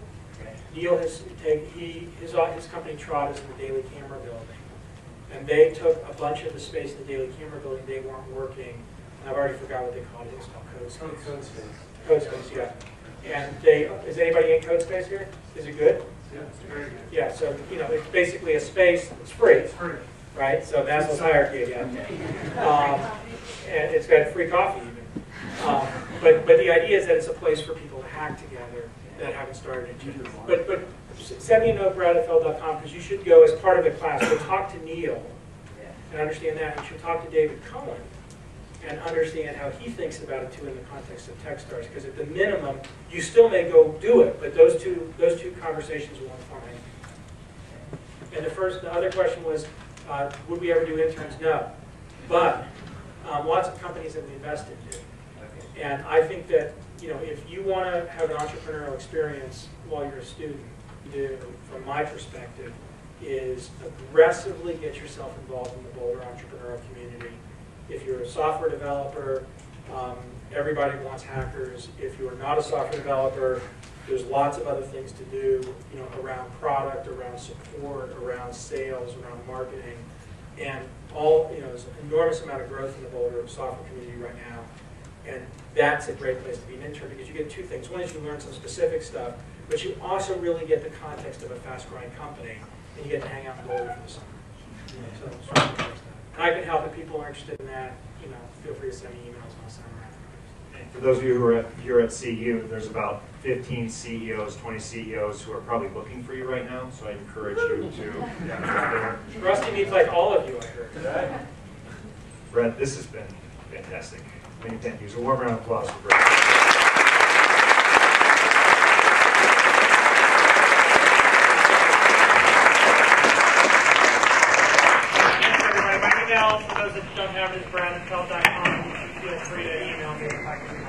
Niel has taken, he, his, his company Trada is in the Daily Camera Building. And they took a bunch of the space in the Daily Camera Building, they weren't working, and I've already forgot what they called it, it's called Code Space. Oh, Code space. Code Space, yeah. And they, is anybody in Code Space here? Is it good? Yeah, it's very good. Yeah, so, you know, it's basically a space, it's free, It's free. right? So Maslow's hierarchy again. Um, And it's got free coffee even. Um, But, but the idea is that it's a place for people to hack together that haven't started. A GSoC. But, but send me a note, brad at because you should go as part of the class, go talk to Niel and understand that. You should talk to David Cohen and understand how he thinks about it too in the context of Techstars. Because at the minimum, you still may go do it, but those two, those two conversations will inform it. And the first, the other question was, uh, would we ever do interns? No. But um, lots of companies that we invest in do. And I think that, you know, if you want to have an entrepreneurial experience while you're a student, do, from my perspective, is aggressively get yourself involved in the Boulder entrepreneurial community. If you're a software developer, um, everybody wants hackers. If you're not a software developer, there's lots of other things to do, you know, around product, around support, around sales, around marketing. And all, you know, there's an enormous amount of growth in the Boulder software community right now. And that's a great place to be an intern because you get two things. One is you learn some specific stuff, but you also really get the context of a fast-growing company, and you get to hang out in Boulder for the summer. So, so and I can help if people are interested in that. You know, feel free to send me emails and I'll send them around. And For those of you who are at, here at CU, there's about 15 CEOs, 20 CEOs who are probably looking for you right now, so I encourage you to. Rusty needs like all of you, I heard. Brad, this has been fantastic. Many thank yous. A warm round of applause for Brad. brad@feld.com. Feel free to email me if I can.